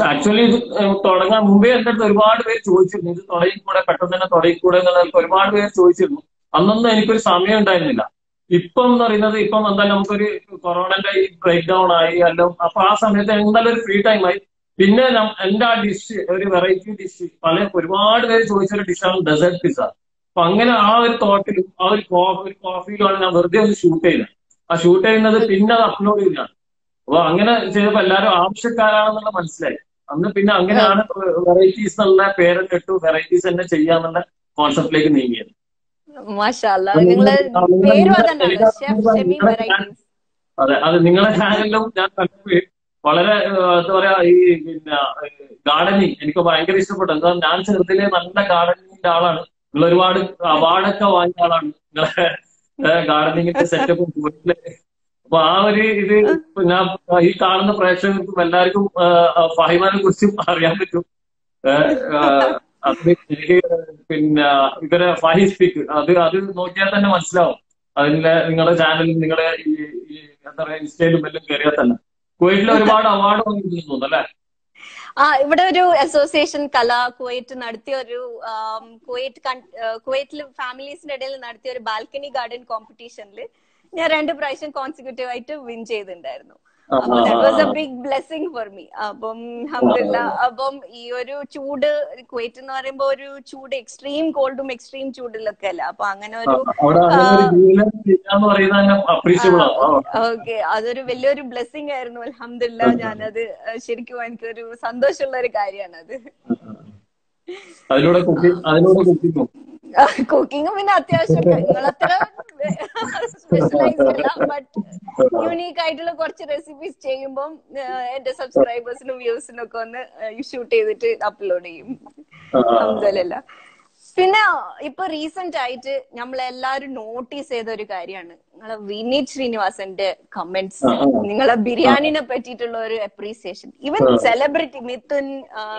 actually ഇത് തുടങ്ങാൻ മുമ്പേ എന്റെ അടുത്ത് ഒരുപാട് പേര് ചോദിച്ചിരുന്നു. ഇത് തുടങ്ങിക്കൂടെ? പെട്ടെന്ന് തന്നെ തുടങ്ങിക്കൂടെ എന്നുള്ളതൊക്കെ ഒരുപാട് പേര് ചോദിച്ചിരുന്നു. അന്നൊന്നും എനിക്കൊരു സമയം ഉണ്ടായിരുന്നില്ല. ഇപ്പം എന്ന് പറയുന്നത് ഇപ്പം എന്തായാലും നമുക്കൊരു കൊറോണന്റെ ഈ ബ്രേക്ക് ഡൗൺ ആയി. അല്ല അപ്പൊ ആ സമയത്ത് എന്തായാലും ഒരു ഫ്രീ ടൈം ആയി. പിന്നെ എന്റെ ആ ഡിഷ് ഒരു വെറൈറ്റി ഡിഷ് പല ഒരുപാട് പേര് ചോദിച്ചൊരു ഡിഷാണ് ഡെസേർട്ട് പിസ്സ അപ്പൊ അങ്ങനെ ആ ഒരു തോട്ടിലും ആ ഒരു കോഫി ഒരു കോഫിയിലാണ് ഞാൻ വെറുതെ ഒന്ന് ഷൂട്ട് ചെയ്യുന്നത്. ആ ഷൂട്ട് ചെയ്യുന്നത് പിന്നെ അത് അപ്ലോഡ് ചെയ്യുന്നതാണ് അപ്പൊ അങ്ങനെ ചെയ്തപ്പോ എല്ലാവരും ആവശ്യക്കാരാണെന്നുള്ള മനസ്സിലായി. അന്ന് പിന്നെ അങ്ങനെയാണ് വെറൈറ്റീസ് എന്നുള്ള പേരും ഇട്ടു വെറൈറ്റീസ് തന്നെ ചെയ്യാന്നുള്ള കോൺസെപ്റ്റിലേക്ക് നീങ്ങിയത് അതെ അത് നിങ്ങളെ ചാനലിലും ഞാൻ വളരെ എന്താ പറയാ ഈ പിന്നെ ഗാർഡനിങ് എനിക്ക് ഭയങ്കര ഇഷ്ടപ്പെട്ടു. എന്താ ഞാൻ ചെറുതിലെ നല്ല ഗാർഡനിങ്ങിന്റെ ആളാണ്. നിങ്ങൾ ഒരുപാട് അവാർഡൊക്കെ വാങ്ങിയ ആളാണ്. നിങ്ങളെ ഗാർഡനിങ്ങിന്റെ സെറ്റപ്പും വീട്ടിലെ അപ്പൊ ആ ഒരു ഇത് ഞാൻ ഈ കാണുന്ന പ്രേക്ഷകർക്കും എല്ലാവർക്കും ഫഹിമാനെ കുറിച്ചും അറിയാൻ പറ്റും. എനിക്ക് പിന്നെ ഇവരെ ഫഹി സ്പീക്ക് അത് അത് നോക്കിയാൽ തന്നെ മനസ്സിലാവും. അതിന്റെ നിങ്ങളുടെ ചാനലും നിങ്ങളുടെ ഈ എന്താ പറയാ ഇൻസ്റ്റയിലും എല്ലാം കയറിയാൽ തന്നെ. കുവൈറ്റിൽ ഒരുപാട് അവാർഡ് വന്നിരുന്നു തോന്നുന്നു അല്ലെ? ആ ഇവിടെ ഒരു അസോസിയേഷൻ കല കുവൈറ്റ് നടത്തിയ ഒരു കുവൈറ്റ് കുവൈറ്റിൽ ഫാമിലീസിന്റെ ഇടയിൽ നടത്തിയ ഒരു ബാൽക്കണി ഗാർഡൻ കോമ്പറ്റീഷനിൽ ഞാൻ രണ്ട് പ്രാവശ്യം കോൺസിക്യൂട്ടീവ് ആയിട്ട് വിൻ ചെയ്തിട്ടുണ്ടായിരുന്നു. അപ്പൊ that was a big blessing for me അപ്പം അൽഹംദുലില്ലാ അപ്പം ഈ ഒരു ചൂട് കുവൈറ്റ് എന്ന് പറയുമ്പോ ഒരു ചൂട് എക്സ്ട്രീം കോൾഡും എക്സ്ട്രീം ചൂടിലൊക്കെ അല്ല? അപ്പൊ അങ്ങനെ ഒരു ഓക്കെ അതൊരു വലിയൊരു ബ്ലെസ്സിങ് ആയിരുന്നു. അലഹമില്ല ഞാനത് ശരിക്കും എനിക്കൊരു സന്തോഷമുള്ള ഒരു കാര്യമാണ് അത് അതിലൂടെ കുക്കിംഗ് അതിലൂടെ കുക്കിംഗ് പിന്നെ അത്യാവശ്യം നിങ്ങളത്ര അല്ല ബട്ട് യുണീക്ക് ആയിട്ടുള്ള കുറച്ച് റെസിപ്പീസ് ചെയ്യുമ്പോൾ എന്റെ സബ്സ്ക്രൈബേഴ്സിനും വ്യൂസിനും ഒക്കെ ഒന്ന് ഷൂട്ട് ചെയ്തിട്ട് അപ്ലോഡ് ചെയ്യും. അൽഹംദുലില്ലാ പിന്നെ ഇപ്പൊ റീസെന്റ് ആയിട്ട് നമ്മളെല്ലാരും നോട്ടീസ് ചെയ്ത ഒരു കാര്യമാണ്. നിങ്ങളെ വിനീത് ശ്രീനിവാസന്റെ കമന്റ്സ്. നിങ്ങളെ ബിരിയാണിനെ പറ്റിയിട്ടുള്ള ഒരു അപ്രീസിയേഷൻ ഇവൻ സെലിബ്രിറ്റി മിഥുൻ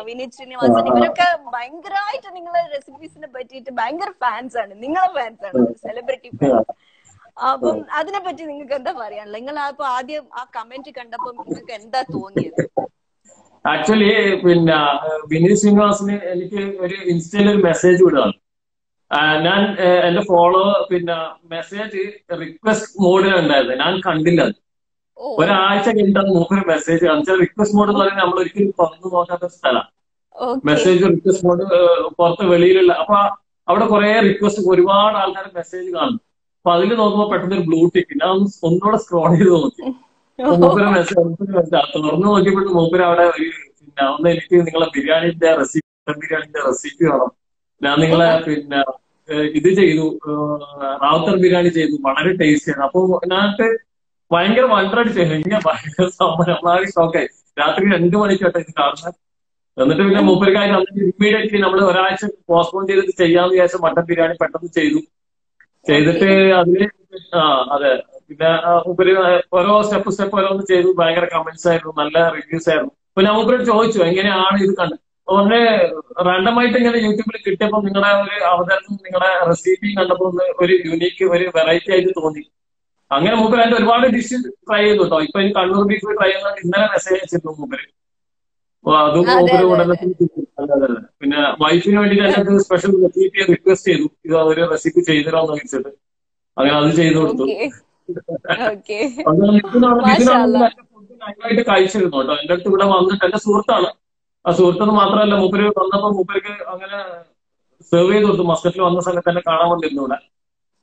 വിനീത് ശ്രീനിവാസൻ. ഇവരൊക്കെ ഭയങ്കരമായിട്ട് നിങ്ങളെ റെസിപ്പീസിനെ പറ്റിയിട്ട് ഭയങ്കര ഫാൻസ് ആണ്. നിങ്ങളെ ഫാൻസ് ആണ്. സെലിബ്രിറ്റി ഫാൻസ് അപ്പം അതിനെ പറ്റി നിങ്ങൾക്ക് എന്താ പറയാനുള്ളത്? നിങ്ങൾ അപ്പൊ ആദ്യം ആ കമന്റ് കണ്ടപ്പോൾ നിങ്ങൾക്ക് എന്താ തോന്നിയത്? ആക്ച്വലി പിന്നെ വിനീത് ശ്രീനിവാസിന് എനിക്ക് ഒരു ഇൻസ്റ്റയിൽ ഒരു മെസ്സേജ് വിടുകയാണ്. ഞാൻ എന്റെ ഫോളോ പിന്നെ മെസ്സേജ് റിക്വസ്റ്റ് മോഡിൽ ഉണ്ടായിരുന്നത് ഞാൻ കണ്ടില്ല അത്. ഒരാഴ്ച കഴിഞ്ഞിട്ട് മൂപ്പര് മെസ്സേജ് കാണിച്ചാൽ റിക്വസ്റ്റ് മോഡ് എന്ന് പറയുന്നത് നമ്മൾ ഒരിക്കലും തുറന്നു നോക്കാത്ത സ്ഥലമാണ് മെസ്സേജ് റിക്വസ്റ്റ് മോഡ് പുറത്ത് വെളിയിലുള്ള അപ്പൊ അവിടെ കുറെ റിക്വസ്റ്റ് ഒരുപാട് ആൾക്കാർ മെസ്സേജ് കാണും അപ്പൊ അതിൽ നോക്കുമ്പോൾ പെട്ടെന്ന് ഒരു ബ്ലൂ ടിക്ക് ഞാൻ ഒന്ന് ഒന്നുകൂടെ സ്ക്രോൾ ചെയ്ത് നോക്കി. മൂപ്പര് മെസ്സേജ് തുറന്നു നോക്കിയപ്പോഴും മൂപ്പര് അവിടെ ഒരു പിന്നെ ഒന്ന് എനിക്ക് നിങ്ങളെ ബിരിയാണിന്റെ റെസിപ്പി ബിരിയാണിന്റെ റെസിപ്പി വേണം. ഞാൻ നിങ്ങളെ പിന്നെ ഇത് ചെയ്തു റാവുത്തർ ബിരിയാണി ചെയ്തു. വളരെ ടേസ്റ്റിയാണ് അപ്പൊ ഞാനിട്ട് ഭയങ്കര വണ്ടറടിച്ചു ഇങ്ങനെ ഭയങ്കര സംഭവം നമ്മളാകെ ഷോക്കായി രാത്രി രണ്ടു മണിക്കാട്ടെ ഇത് കാണുന്നത് എന്നിട്ട് പിന്നെ മൂപ്പർക്കായി ഇമ്മീഡിയറ്റ്ലി നമ്മൾ ഒരാഴ്ച പോസ്റ്റ്പോൺ ചെയ്തിട്ട് ചെയ്യാന്ന് വിചാരിച്ച മട്ടൻ ബിരിയാണി പെട്ടെന്ന് ചെയ്തു. ചെയ്തിട്ട് അതിൽ ആ അതെ. പിന്നെ ഉപരി ഓരോ സ്റ്റെപ്പ് സ്റ്റെപ്പ് ഓരോന്ന് ചെയ്തു. ഭയങ്കര കമന്റ്സ് ആയിരുന്നു. നല്ല റിവ്യൂസ് ആയിരുന്നു. അപ്പൊ ഞാൻ ഉപരി ചോദിച്ചു എങ്ങനെയാണ് ഇത് കണ്ടത്? ഉടനെ റാൻഡമായിട്ട് ഇങ്ങനെ യൂട്യൂബിൽ കിട്ടിയപ്പോൾ നിങ്ങളുടെ ഒരു അവതരണം നിങ്ങളുടെ റെസിപ്പി കണ്ടപ്പോൾ ഒരു യുണീക്ക് ഒരു വെറൈറ്റി ആയിട്ട് തോന്നി. അങ്ങനെ മൂപ്പര് അതിന്റെ ഒരുപാട് ഡിഷ് ട്രൈ ചെയ്തു കേട്ടോ ഇപ്പൊ ഈ കണ്ണൂർ ബീഫ് ട്രൈ ചെയ്യുന്നത് ഇന്നലെ മെസ്സേജ് അയച്ചിരുന്നു മൂപ്പര്. അതും മൂപ്പര് ഉടനെ. പിന്നെ വൈഫിന് വേണ്ടി എന്റെ സ്പെഷ്യൽ റെസിപ്പി റിക്വസ്റ്റ് ചെയ്തു. ഇത് ഒരു റെസിപ്പി ചെയ്തു തരാമെന്ന് ചോദിച്ചത് അങ്ങനെ അത് ചെയ്തു കൊടുത്തു. നന്നായിട്ട് കഴിച്ചിരുന്നു കേട്ടോ. എന്റെ അടുത്ത് ഇവിടെ വന്നിട്ട് എന്റെ സുഹൃത്താണ്. ആ സുഹൃത്തെന്ന് മാത്രമല്ല മൂപ്പര് വന്നപ്പോ മൂപ്പർക്ക് അങ്ങനെ സെർവ് ചെയ്ത് കൊടുത്തു. മസ്കറ്റിൽ വന്ന സമയത്ത് തന്നെ കാണാൻ വന്നിരുന്നു ഇവിടെ.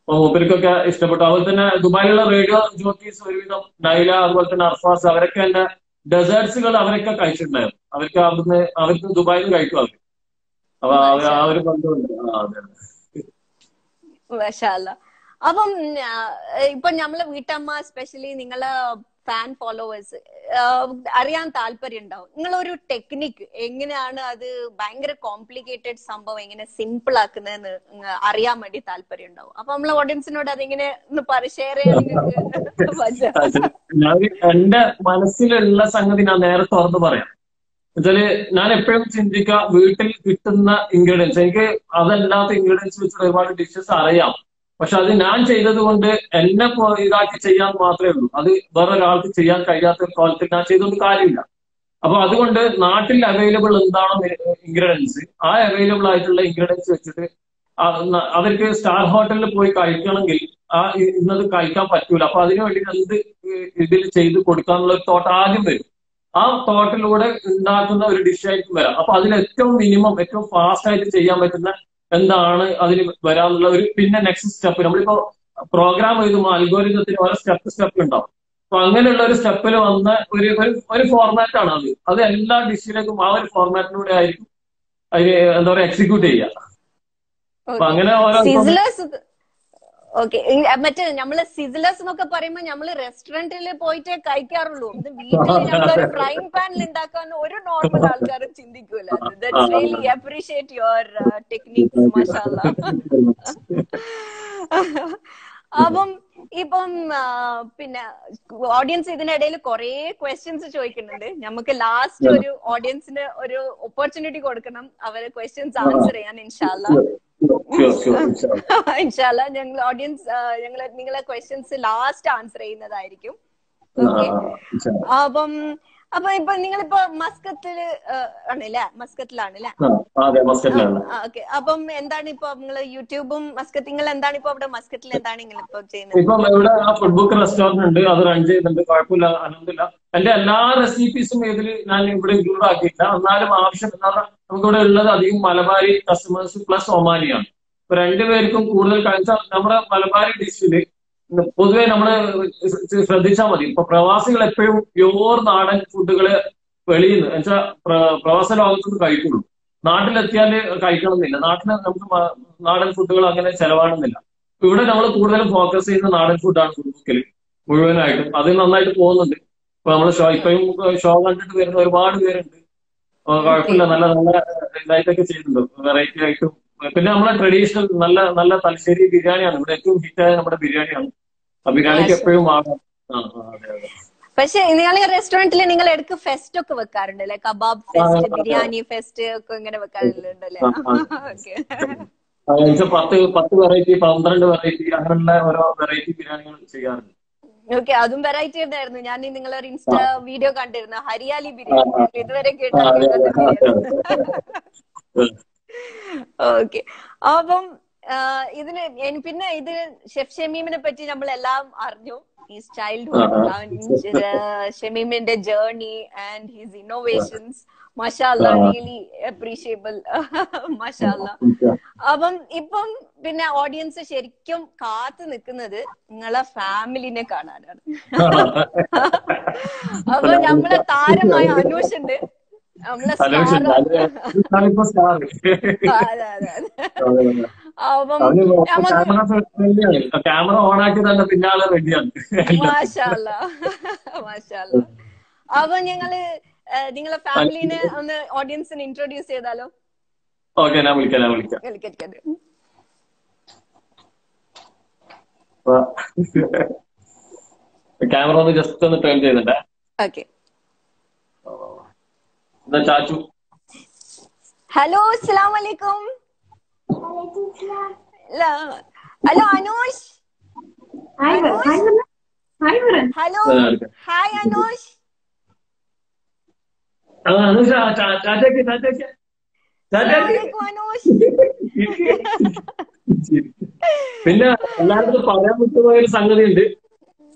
അപ്പൊ മൂപ്പർക്കൊക്കെ ഇഷ്ടപ്പെട്ടു. അതുപോലെ തന്നെ ദുബായിലുള്ള റേഡിയോ ജോക്കീസ് ഒരുവിധം നൈല അതുപോലെ തന്നെ അർഫാസ് അവരൊക്കെ എന്റെ ഡെസേർട്സുകൾ അവരൊക്കെ കഴിച്ചിട്ടുണ്ടായിരുന്നു. അവർക്ക് അവിടുന്ന് അവർക്ക് ദുബായിൽ കഴിക്കും അവർ അപ്പൊ ആ ഒരു ബന്ധമുണ്ട്. ആ അതെ അപ്പം ഇപ്പൊ നമ്മളെ വീട്ടമ്മ സ്പെഷ്യലി നിങ്ങളെ ഫാൻ ഫോളോവേഴ്സ് അറിയാൻ താല്പര്യം ഉണ്ടാവും. നിങ്ങളൊരു ടെക്നിക്ക് എങ്ങനെയാണ് അത് ഭയങ്കര കോംപ്ലിക്കേറ്റഡ് സംഭവം എങ്ങനെ സിമ്പിൾ ആക്കുന്നതെന്ന് അറിയാൻ വേണ്ടി താല്പര്യം ഉണ്ടാവും. അപ്പൊ നമ്മളെ ഓഡിയൻസിനോട് അതിങ്ങനെ ഒന്ന് ഷെയർ ഞാൻ എന്റെ മനസ്സിലുള്ള സംഗതി ഞാൻ നേരെ തുറന്നു പറയാം. എന്നുവെച്ചാൽ ഞാൻ എപ്പോഴും ചിന്തിക്കുക വീട്ടിൽ കിട്ടുന്ന ഇൻഗ്രീഡിയൻസ് എനിക്ക് അതല്ലാത്ത ഇൻഗ്രീഡിയൻസ് വെച്ചിട്ട് ഒരുപാട് ഡിഷസ് അറിയാം. പക്ഷെ അത് ഞാൻ ചെയ്തത് കൊണ്ട് എന്നെ ഇതാക്കി ചെയ്യാൻ മാത്രമേ ഉള്ളൂ. അത് വേറൊരാൾക്ക് ചെയ്യാൻ കഴിയാത്ത കാലത്തിൽ ഞാൻ ചെയ്തുകൊണ്ട് കാര്യമില്ല. അപ്പൊ അതുകൊണ്ട് നാട്ടിൽ അവൈലബിൾ എന്താണോ ഇൻഗ്രീഡിയൻസ് ആ അവൈലബിൾ ആയിട്ടുള്ള ഇൻഗ്രീഡിയൻസ് വെച്ചിട്ട് അവർക്ക് സ്റ്റാർ ഹോട്ടലിൽ പോയി കഴിക്കണമെങ്കിൽ ആ ഇന്നത് കഴിക്കാൻ പറ്റൂല. അപ്പൊ അതിനു വേണ്ടി എന്ത് ഇതിൽ ചെയ്ത് കൊടുക്കാനുള്ള ഒരു തോട്ട് ആദ്യം വരും. ആ തോട്ടിലൂടെ ഉണ്ടാക്കുന്ന ഒരു ഡിഷ് ആയിരിക്കും വരാം. അപ്പൊ അതിൽ ഏറ്റവും മിനിമം ഏറ്റവും ഫാസ്റ്റ് ആയിട്ട് ചെയ്യാൻ പറ്റുന്ന എന്താണ് അതിന് വരാനുള്ള ഒരു പിന്നെ നെക്സ്റ്റ് സ്റ്റെപ്പ് നമ്മളിപ്പോ പ്രോഗ്രാം എഴുതുമ്പോൾ അൽഗോരിതത്തിന് ഓരോ സ്റ്റെപ്പ് സ്റ്റെപ്പ് ഉണ്ടാവും. അപ്പൊ അങ്ങനെയുള്ള ഒരു സ്റ്റെപ്പിൽ വന്ന ഒരു ഒരു- ഫോർമാറ്റ് ആണ് അത്. അത് എല്ലാ ഡിഷിലേക്കും ആ ഒരു ഫോർമാറ്റിലൂടെ ആയിരിക്കും അതിന് എന്താ പറയാ എക്സിക്യൂട്ട് ചെയ്യുക. അപ്പൊ അങ്ങനെ ഓരോ ഓക്കെ മറ്റേ നമ്മൾ സിസിലസ് എന്നൊക്കെ പറയുമ്പോ നമ്മൾ റെസ്റ്റോറന്റിൽ പോയിട്ട് കഴിക്കാറുള്ളൂ. ഇത് വീട്ടിൽ നമ്മളൊരു ഫ്രൈങ് പാനിൽ ഉണ്ടാക്കാൻ ഒരു നോർമൽ ആൾക്കാരും ചിന്തിക്കൂല. റിയലി അപ്രീഷിയേറ്റ് യുവർ ടെക്നിക്സ് മസാല അപ്പം ഇപ്പം പിന്നെ ഓഡിയൻസ് ഇതിനിടയിൽ കുറെ ക്വസ്റ്റ്യൻസ് ചോദിക്കുന്നുണ്ട്. നമുക്ക് ലാസ്റ്റ് ഒരു ഓഡിയൻസിന് ഒരു ഓപ്പർച്യൂണിറ്റി കൊടുക്കണം. അവരെ ക്വസ്റ്റ്യൻസ് ആൻസർ ചെയ്യാൻ ഇൻഷാല്ല. ഇൻഷാല്ല ഞങ്ങൾ ഓഡിയൻസ് ഞങ്ങൾ നിങ്ങളെ ക്വസ്റ്റ്യൻസ് ലാസ്റ്റ് ആൻസർ ചെയ്യുന്നതായിരിക്കും. ഓക്കെ അപ്പം അപ്പൊ ഇപ്പൊ നിങ്ങളിപ്പോ മസ്കത്തിൽ ആണല്ലേ? മസ്കത്തിലാണല്ലേ ഓക്കെ. അപ്പം എന്താണ് ഇപ്പൊ നിങ്ങൾ യൂട്യൂബും മസ്കത്ത് നിങ്ങൾ എന്താണ് ഇപ്പൊ അവിടെ മസ്കത്തിൽ എന്താണ് നിങ്ങൾ ഇപ്പൊ ചെയ്യുന്നത്? ഇപ്പം ഇവിടെ ആ ഫുഡ് ബുക്ക് റെസ്റ്റോറന്റ് ഉണ്ട് അത് റൺ ചെയ്യുന്നുണ്ട് കുഴപ്പമില്ല അനന്തില്ല എന്റെ എല്ലാ റെസിപ്പീസും ഇതിൽ ഞാൻ ഇവിടെ ഇൻക്ലൂഡ് ആക്കിയില്ല എന്നാലും ആവശ്യം നമുക്കിവിടെ ഉള്ളത് അധികം മലബാരി കസ്റ്റമേഴ്സ് പ്ലസ് ഒമാനിയാണ്. ഇപ്പൊ രണ്ടുപേർക്കും കൂടുതൽ കഴിച്ചാൽ നമ്മുടെ മലബാരി ഡിഷിൽ പൊതുവെ നമ്മൾ ശ്രദ്ധിച്ചാൽ മതി. ഇപ്പൊ പ്രവാസികൾ എപ്പോഴും പ്യോർ നാടൻ ഫുഡുകൾ വെളിയിൽ നിന്ന് എന്നുവെച്ചാൽ പ്രവാസ ലോകത്തുനിന്ന് കഴിക്കുള്ളൂ. നാട്ടിലെത്തിയാൽ കഴിക്കണമെന്നില്ല. നാട്ടിൽ നമുക്ക് നാടൻ ഫുഡുകൾ അങ്ങനെ ചെലവാണെന്നില്ല ഇവിടെ നമ്മൾ കൂടുതലും ഫോക്കസ് ചെയ്യുന്ന നാടൻ ഫുഡാണ് ഫുഡ് മുഴുവനായിട്ടും. അത് നന്നായിട്ട് പോകുന്നുണ്ട്. ഇപ്പൊ നമ്മൾ ഷോ ഇപ്പം ഷോ കണ്ടിട്ട് വരുന്ന ഒരുപാട് പേരുണ്ട്. കുഴപ്പമില്ല. നല്ല നല്ല ഇതായിട്ടൊക്കെ ചെയ്യുന്നുണ്ട്. വെറൈറ്റി ആയിട്ടും പിന്നെ നമ്മളെ ട്രഡീഷണൽ നല്ല നല്ല തലശ്ശേരി ബിരിയാണിയാണ്. ഇവിടെ ഏറ്റവും ഹിറ്റായ നമ്മുടെ ബിരിയാണിയാണ്. ആ ബിരിയാണിക്ക് എപ്പോഴും ആകാം പക്ഷെ നിങ്ങൾ റെസ്റ്റോറന്റിൽ നിങ്ങൾ ഇടയ്ക്ക് ഫെസ്റ്റ് ഒക്കെ വെക്കാറുണ്ട് അല്ലെ? കബാബ് ഫെസ്റ്റ് ബിരിയാണി ഫെസ്റ്റ് ഒക്കെ ഇങ്ങനെ വെക്കാറുണ്ട് അല്ലെ? ആ, ആ. ഓക്കെ ആ, എന്നുവെച്ചാൽ പത്ത് പത്ത് വെറൈറ്റി പന്ത്രണ്ട് വെറൈറ്റി അങ്ങനെയുള്ള ഓരോ വെറൈറ്റി ബിരിയാണികൾ ചെയ്യാറുണ്ട്. ഓക്കെ അതും വെറൈറ്റി ഉണ്ടായിരുന്നു ഞാൻ നിങ്ങളൊരു ഇൻസ്റ്റാ വീഡിയോ കണ്ടിരുന്നു. ഹരിയാലി ബിരിയാണി. ഇതുവരെ അതെ. ഓക്കെ അപ്പം ഇതിന് പിന്നെ ഇത് ഷെഫ് ഷമീമിനെ പറ്റി നമ്മൾ എല്ലാം അറിഞ്ഞു ഹിസ് ചൈൽഡ്ഹുഡ് ഷമീമിന്റെ ജേർണി ആൻഡ് ഹിസ് ഇന്നോവേഷൻസ് മഷാല്ല. റിയലി അപ്രീഷിയബിൾ മഷാല്ല അപ്പം ഇപ്പം പിന്നെ ഓഡിയൻസ് ശരിക്കും കാത്തു നിൽക്കുന്നത് നിങ്ങളെ ഫാമിലിനെ കാണാനാണ്. അപ്പൊ നമ്മളെ താരമായ അനൂഷ് ഉണ്ട്. ക്യാമറ ഓൺ ആക്കി തന്നെ പിന്നാലെ റെഡിയാണ് അപ്പൊ ഞങ്ങൾ നിങ്ങളെ ഫാമിലിനെ ഒന്ന് ഓഡിയൻസിന് ഇൻട്രൊഡ്യൂസ് ചെയ്താലോ? ഓക്കെ ഞാൻ വിളിക്കാം ഞാൻ വിളിക്കാം. ക്യാമറ ഒന്ന് ജസ്റ്റ് ഒന്ന് ടേൺ ചെയ്യുന്നുണ്ടേ ഓക്കെ എന്നാ ചാച്ചു? ഹലോ അസ്സലാം വലൈക്കും hello Anush. Hello hi Anush. Anusha ചാറ്റയ്ക്ക് Anush. പിന്നെ എല്ലാവർക്കും പറയാൻ വിട്ടുപോയ ഒരു സംഗതി ഉണ്ട്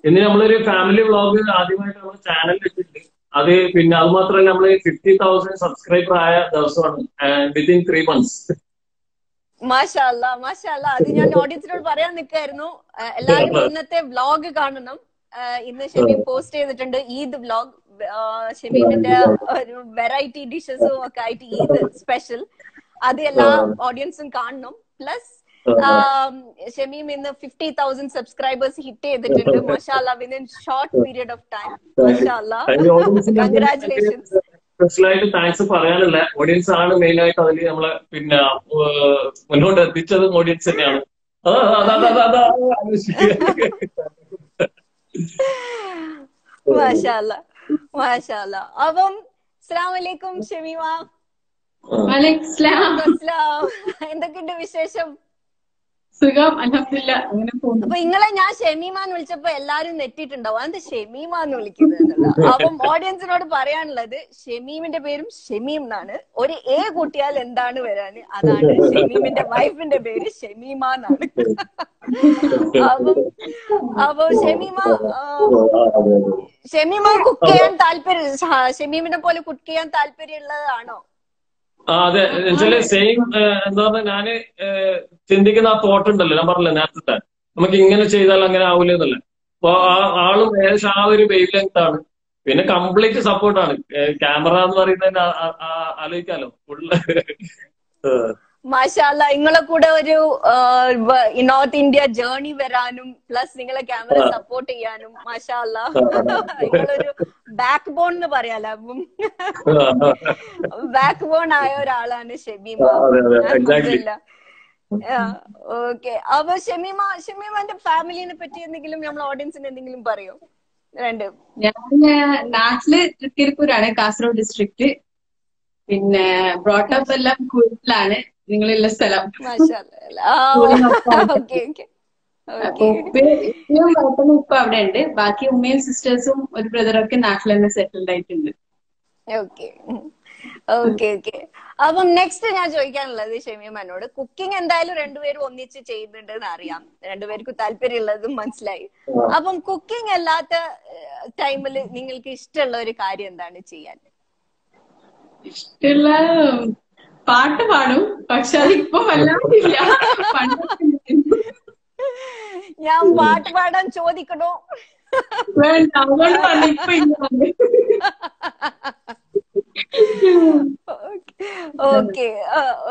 ഇന്ന് നമ്മളൊരു ഫാമിലി വ്ളോഗ് ആദ്യമായിട്ട് നമ്മുടെ ചാനലിൽ ഇട്ടിട്ടുണ്ട്. അത് പിന്നെ അത് മാത്രമല്ല നമ്മൾ ഫിഫ്റ്റി തൗസൻഡ് സബ്സ്ക്രൈബർ ആയ ദിവസമാണ് വിത്തിൻ ത്രീ മന്ത്സ് മാഷാല്ല മാഷാല്ല അത് ഞാൻ ഓഡിയൻസിനോട് പറയാൻ നിൽക്കായിരുന്നു എല്ലാവരും ഇന്നത്തെ വ്ലോഗ് കാണണം. ഇന്ന് ഷമീം പോസ്റ്റ് ചെയ്തിട്ടുണ്ട് ഈദ് വ്ലോഗ് ഷമീമിന്റെ ഒരു വെറൈറ്റി ഡിഷസും ഒക്കെ ആയിട്ട് ഈദ് സ്പെഷ്യൽ അത് എല്ലാ ഓഡിയൻസും കാണണം. പ്ലസ് ഷമീം ഇന്ന് ഫിഫ്റ്റി തൗസൻഡ് സബ്സ്ക്രൈബേഴ്സ് ഹിറ്റ് ചെയ്തിട്ടുണ്ട്. മഷാല win short period of time മഷാല്ല കൺഗ്രാറ്റുലേഷൻസ് സ്പെഷ്യലായിട്ട് താങ്ക്സ് പറയാനല്ല ഓഡിയൻസ് ആണ് മെയിൻ ആയിട്ട് അതിൽ നമ്മളെ പിന്നെ മുന്നോട്ട് എത്തിച്ചത് ഓഡിയൻസ് തന്നെയാണ്. മാഷാല്ല മാഷാല്ല. അപ്പം അസ്സലാമു അലൈക്കും ഷമീമ. എന്തൊക്കെയുണ്ട് വിശേഷം? സുഖം അലഹമില്ല അങ്ങനെ പോകുന്നു. അപ്പൊ ഇങ്ങളെ ഞാൻ ഷെമീമാന്ന് വിളിച്ചപ്പോ എല്ലാരും നെറ്റിട്ടുണ്ടാവും. അത് ഷെമീമാന്ന് വിളിക്കുന്നത് അപ്പം ഓഡിയൻസിനോട് പറയാനുള്ളത് ഷെമീമിന്റെ പേരും ഷെമീം എന്നാണ്. ഒരു എ കൂട്ടിയാൽ എന്താണ് വരാന്? അതാണ് ഷെമീമിന്റെ വൈഫിന്റെ പേര് ഷെമീമ എന്നാണ് അപ്പം ഷെമീമ ഷെമീമ കുക്ക് ചെയ്യാൻ താല്പര്യം ഷെമീമിനെ പോലെ കുക്ക് ചെയ്യാൻ താല്പര്യമുള്ളതാണോ? ആ അതെ. എന്നുവെച്ചാൽ സെയിം എന്താ പറഞ്ഞാ ഞാൻ ചിന്തിക്കുന്ന ആ തോട്ട് ഉണ്ടല്ലോ. ഞാൻ പറഞ്ഞില്ല നേരത്തെ. നമുക്ക് ഇങ്ങനെ ചെയ്താൽ അങ്ങനെ ആവൂല എന്നല്ല. അപ്പൊ ആ ആളും ഏകദേശം ആ ഒരു വേവ് ലെങ്ത് ആണ്. പിന്നെ കംപ്ലീറ്റ് സപ്പോർട്ടാണ് ക്യാമറ എന്ന് പറയുന്നതിന് ആലോചിക്കാലോ. ഫുള്ള് മാഷാല്ല നിങ്ങളെ കൂടെ ഒരു നോർത്ത് ഇന്ത്യ ജേർണി വരാനും പ്ലസ് നിങ്ങളെ ക്യാമറ സപ്പോർട്ട് ചെയ്യാനും മാഷാല്ല. നിങ്ങളൊരു ബാക്ക് ബോൺ എന്ന് പറയാലോ. ബാക്ക് ബോൺ ആയ ഒരാളാണ് ഷെമീമ. അതെ, അതെ, exactly. ഓക്കെ. അപ്പൊ ഷെമീമ ഷെമീമന്റെ ഫാമിലിനെ പറ്റി എന്തെങ്കിലും നമ്മൾ ഓഡിയൻസിന് എന്തെങ്കിലും പറയോ? രണ്ട്. ഞാൻ നാട്ടിൽ തൃക്കരിപ്പൂരാണ് കാസർഗോഡ് ഡിസ്ട്രിക്ട് പിന്നെ ബ്രോട്ടപ്പ് എല്ലാം കൂടുതലാണ് നിങ്ങളുള്ള സ്ഥലം. Okay okay. അപ്പൊ ഉപ്പയും ഉപ്പയും വൈഫനും അവിടെ ഉണ്ട് ബാക്കി ഉമ്മയും സിസ്റ്റേഴ്സും ഒരു ബ്രദറൊക്കെ നാട്ടിൽ തന്നെ സെറ്റിൽഡ് ആയിട്ടുണ്ട്. ഓക്കെ ഓക്കെ ഓക്കെ അപ്പം നെക്സ്റ്റ് ഞാൻ ചോദിക്കാനുള്ളത് ഷെമിയമ്മനോട് കുക്കിംഗ് എന്തായാലും രണ്ടുപേരും ഒന്നിച്ച് ചെയ്യുന്നുണ്ട് എന്ന് അറിയാം. രണ്ടുപേർക്കും താല്പര്യമുള്ളതും മനസ്സിലായി. അപ്പം കുക്കിംഗ് അല്ലാത്ത ടൈമിൽ നിങ്ങൾക്ക് ഇഷ്ടമുള്ള ഒരു കാര്യം എന്താണ് ചെയ്യാൻ? ഇഷ്ടമുള്ള പാട്ട് പാടും. പക്ഷെ അതിപ്പോ വല്ലാതില്ല പണ്ടൊക്കെ ഞാൻ പാട്ട് പാടാൻ ചോദിക്കണോ? വേണ്ട ഇപ്പൊ ഓക്കെ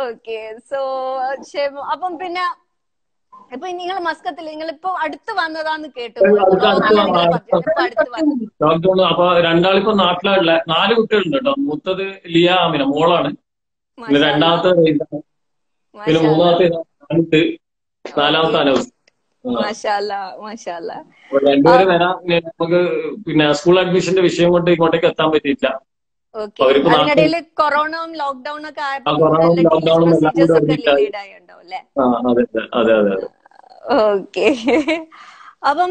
ഓക്കെ സോ അപ്പം പിന്നെ ഇപ്പൊ നിങ്ങൾ മസ്കത്തിൽ നിങ്ങൾ ഇപ്പൊ അടുത്ത് വന്നതാന്ന് കേട്ടു. ലോക്ക്ഡൌൺ അപ്പൊ രണ്ടാളിപ്പോ നാട്ടിലുള്ള നാല് കുട്ടികളുണ്ട് കേട്ടോ. മൂത്തത് ലിയ ആമിന മോളാണ്. പിന്നെ രണ്ടാമത്തെ. പിന്നെ മൂന്നാമത്തെ നാലാമത്തെ അനൗസ്. രണ്ടുപേരും വരാം. പിന്നെ നമുക്ക് പിന്നെ സ്കൂൾ അഡ്മിഷന്റെ വിഷയം കൊണ്ട് ഇങ്ങോട്ടേക്ക് എത്താൻ പറ്റിയില്ല. ഓക്കെ. അവർക്ക് നാട്ടിൽ- അതിനിടയിൽ കൊറോണയും ലോക്ക്ഡൌൺ ഒക്കെ ആ, കൊറോണയും lockdown ഉം എല്ലാം കൂടി ഒരുമിച്ചായി. ഡിലേഡ് ആയി. ആ അതെ അതെ അതെ അതെ ഓക്കെ. അപ്പം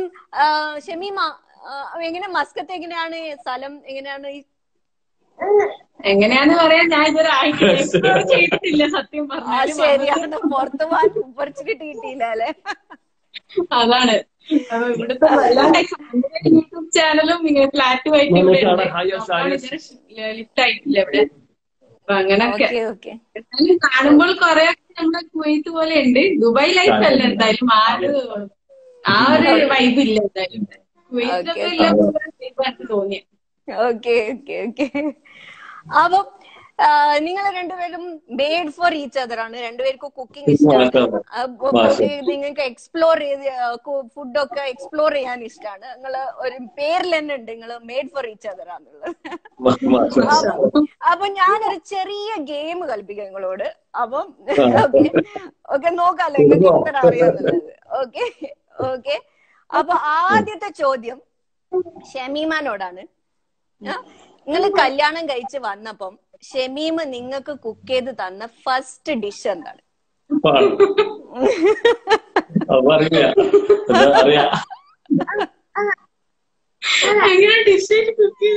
ഷമീമ എങ്ങനെ മസ്കത്ത് എങ്ങനെയാണ്? സ്ഥലം എങ്ങനെയാണ്? ഈ എങ്ങനെയാന്ന് പറയാൻ ഞാൻ ഇതുവരെ ചെയ്തിട്ടില്ല സത്യം ആ പറഞ്ഞാൽ ശരിയാണ് പുറത്തു പോകാൻ ഓപ്പർച്യൂണിറ്റി കിട്ടിയിട്ടില്ല അല്ലെ? അതാണ്. ഇവിടുത്തെ യൂട്യൂബ് ചാനലും ഇങ്ങനെ ഫ്ലാറ്റുമായിട്ട് ഇവിടെ ഉണ്ട്. Hi, hi. ലിഫ്റ്റ് ആയിട്ടില്ല ഇവിടെ. അപ്പൊ അങ്ങനൊക്കെ. ഓക്കെ ഓക്കെ എന്നാലും കാണുമ്പോൾ കൊറേ നമ്മുടെ കുവൈത്ത് പോലെ ഉണ്ട്. ദുബായ് ലൈഫ് അല്ല എന്തായാലും. ആ ഒരു ആ ഒരു വൈബ് ഇല്ല എന്തായാലും കുവൈത്തിലൊക്കെ. ഇല്ല തോന്നിയ. ഓക്കെ ഓക്കെ ഓക്കെ അപ്പം നിങ്ങൾ രണ്ടുപേരും മെയ്ഡ് ഫോർ ഈച്ച് അതർ ആണ്. രണ്ടുപേർക്കും കുക്കിംഗ് ഇഷ്ടമാണ്. നിങ്ങൾക്ക് എക്സ്പ്ലോർ ചെയ്ത് ഫുഡൊക്കെ എക്സ്പ്ലോർ ചെയ്യാൻ ഇഷ്ടമാണ്. നിങ്ങൾ ഒരു പേരിൽ തന്നെ ഉണ്ട്. നിങ്ങൾ മെയ്ഡ് ഫോർ ഈച്ച് അതർ ആണുള്ളത് അപ്പൊ ഞാനൊരു ചെറിയ ഗെയിം കളിപ്പിക്കാം നിങ്ങളോട്. അപ്പം ഓക്കെ. നോക്കാലോ നിങ്ങൾക്ക് അറിയാന്നുള്ളത്. Okay okay. അപ്പൊ ആദ്യത്തെ ചോദ്യം ഷമീമാനോടാണ്. നിങ്ങൾ കല്യാണം കഴിച്ച് വന്നപ്പം ഷമീമ് നിങ്ങൾക്ക് കുക്ക് ചെയ്ത് തന്ന ഫസ്റ്റ് ഡിഷ് എന്താണ്? അങ്ങനെ ഡിഷ് കുക്ക്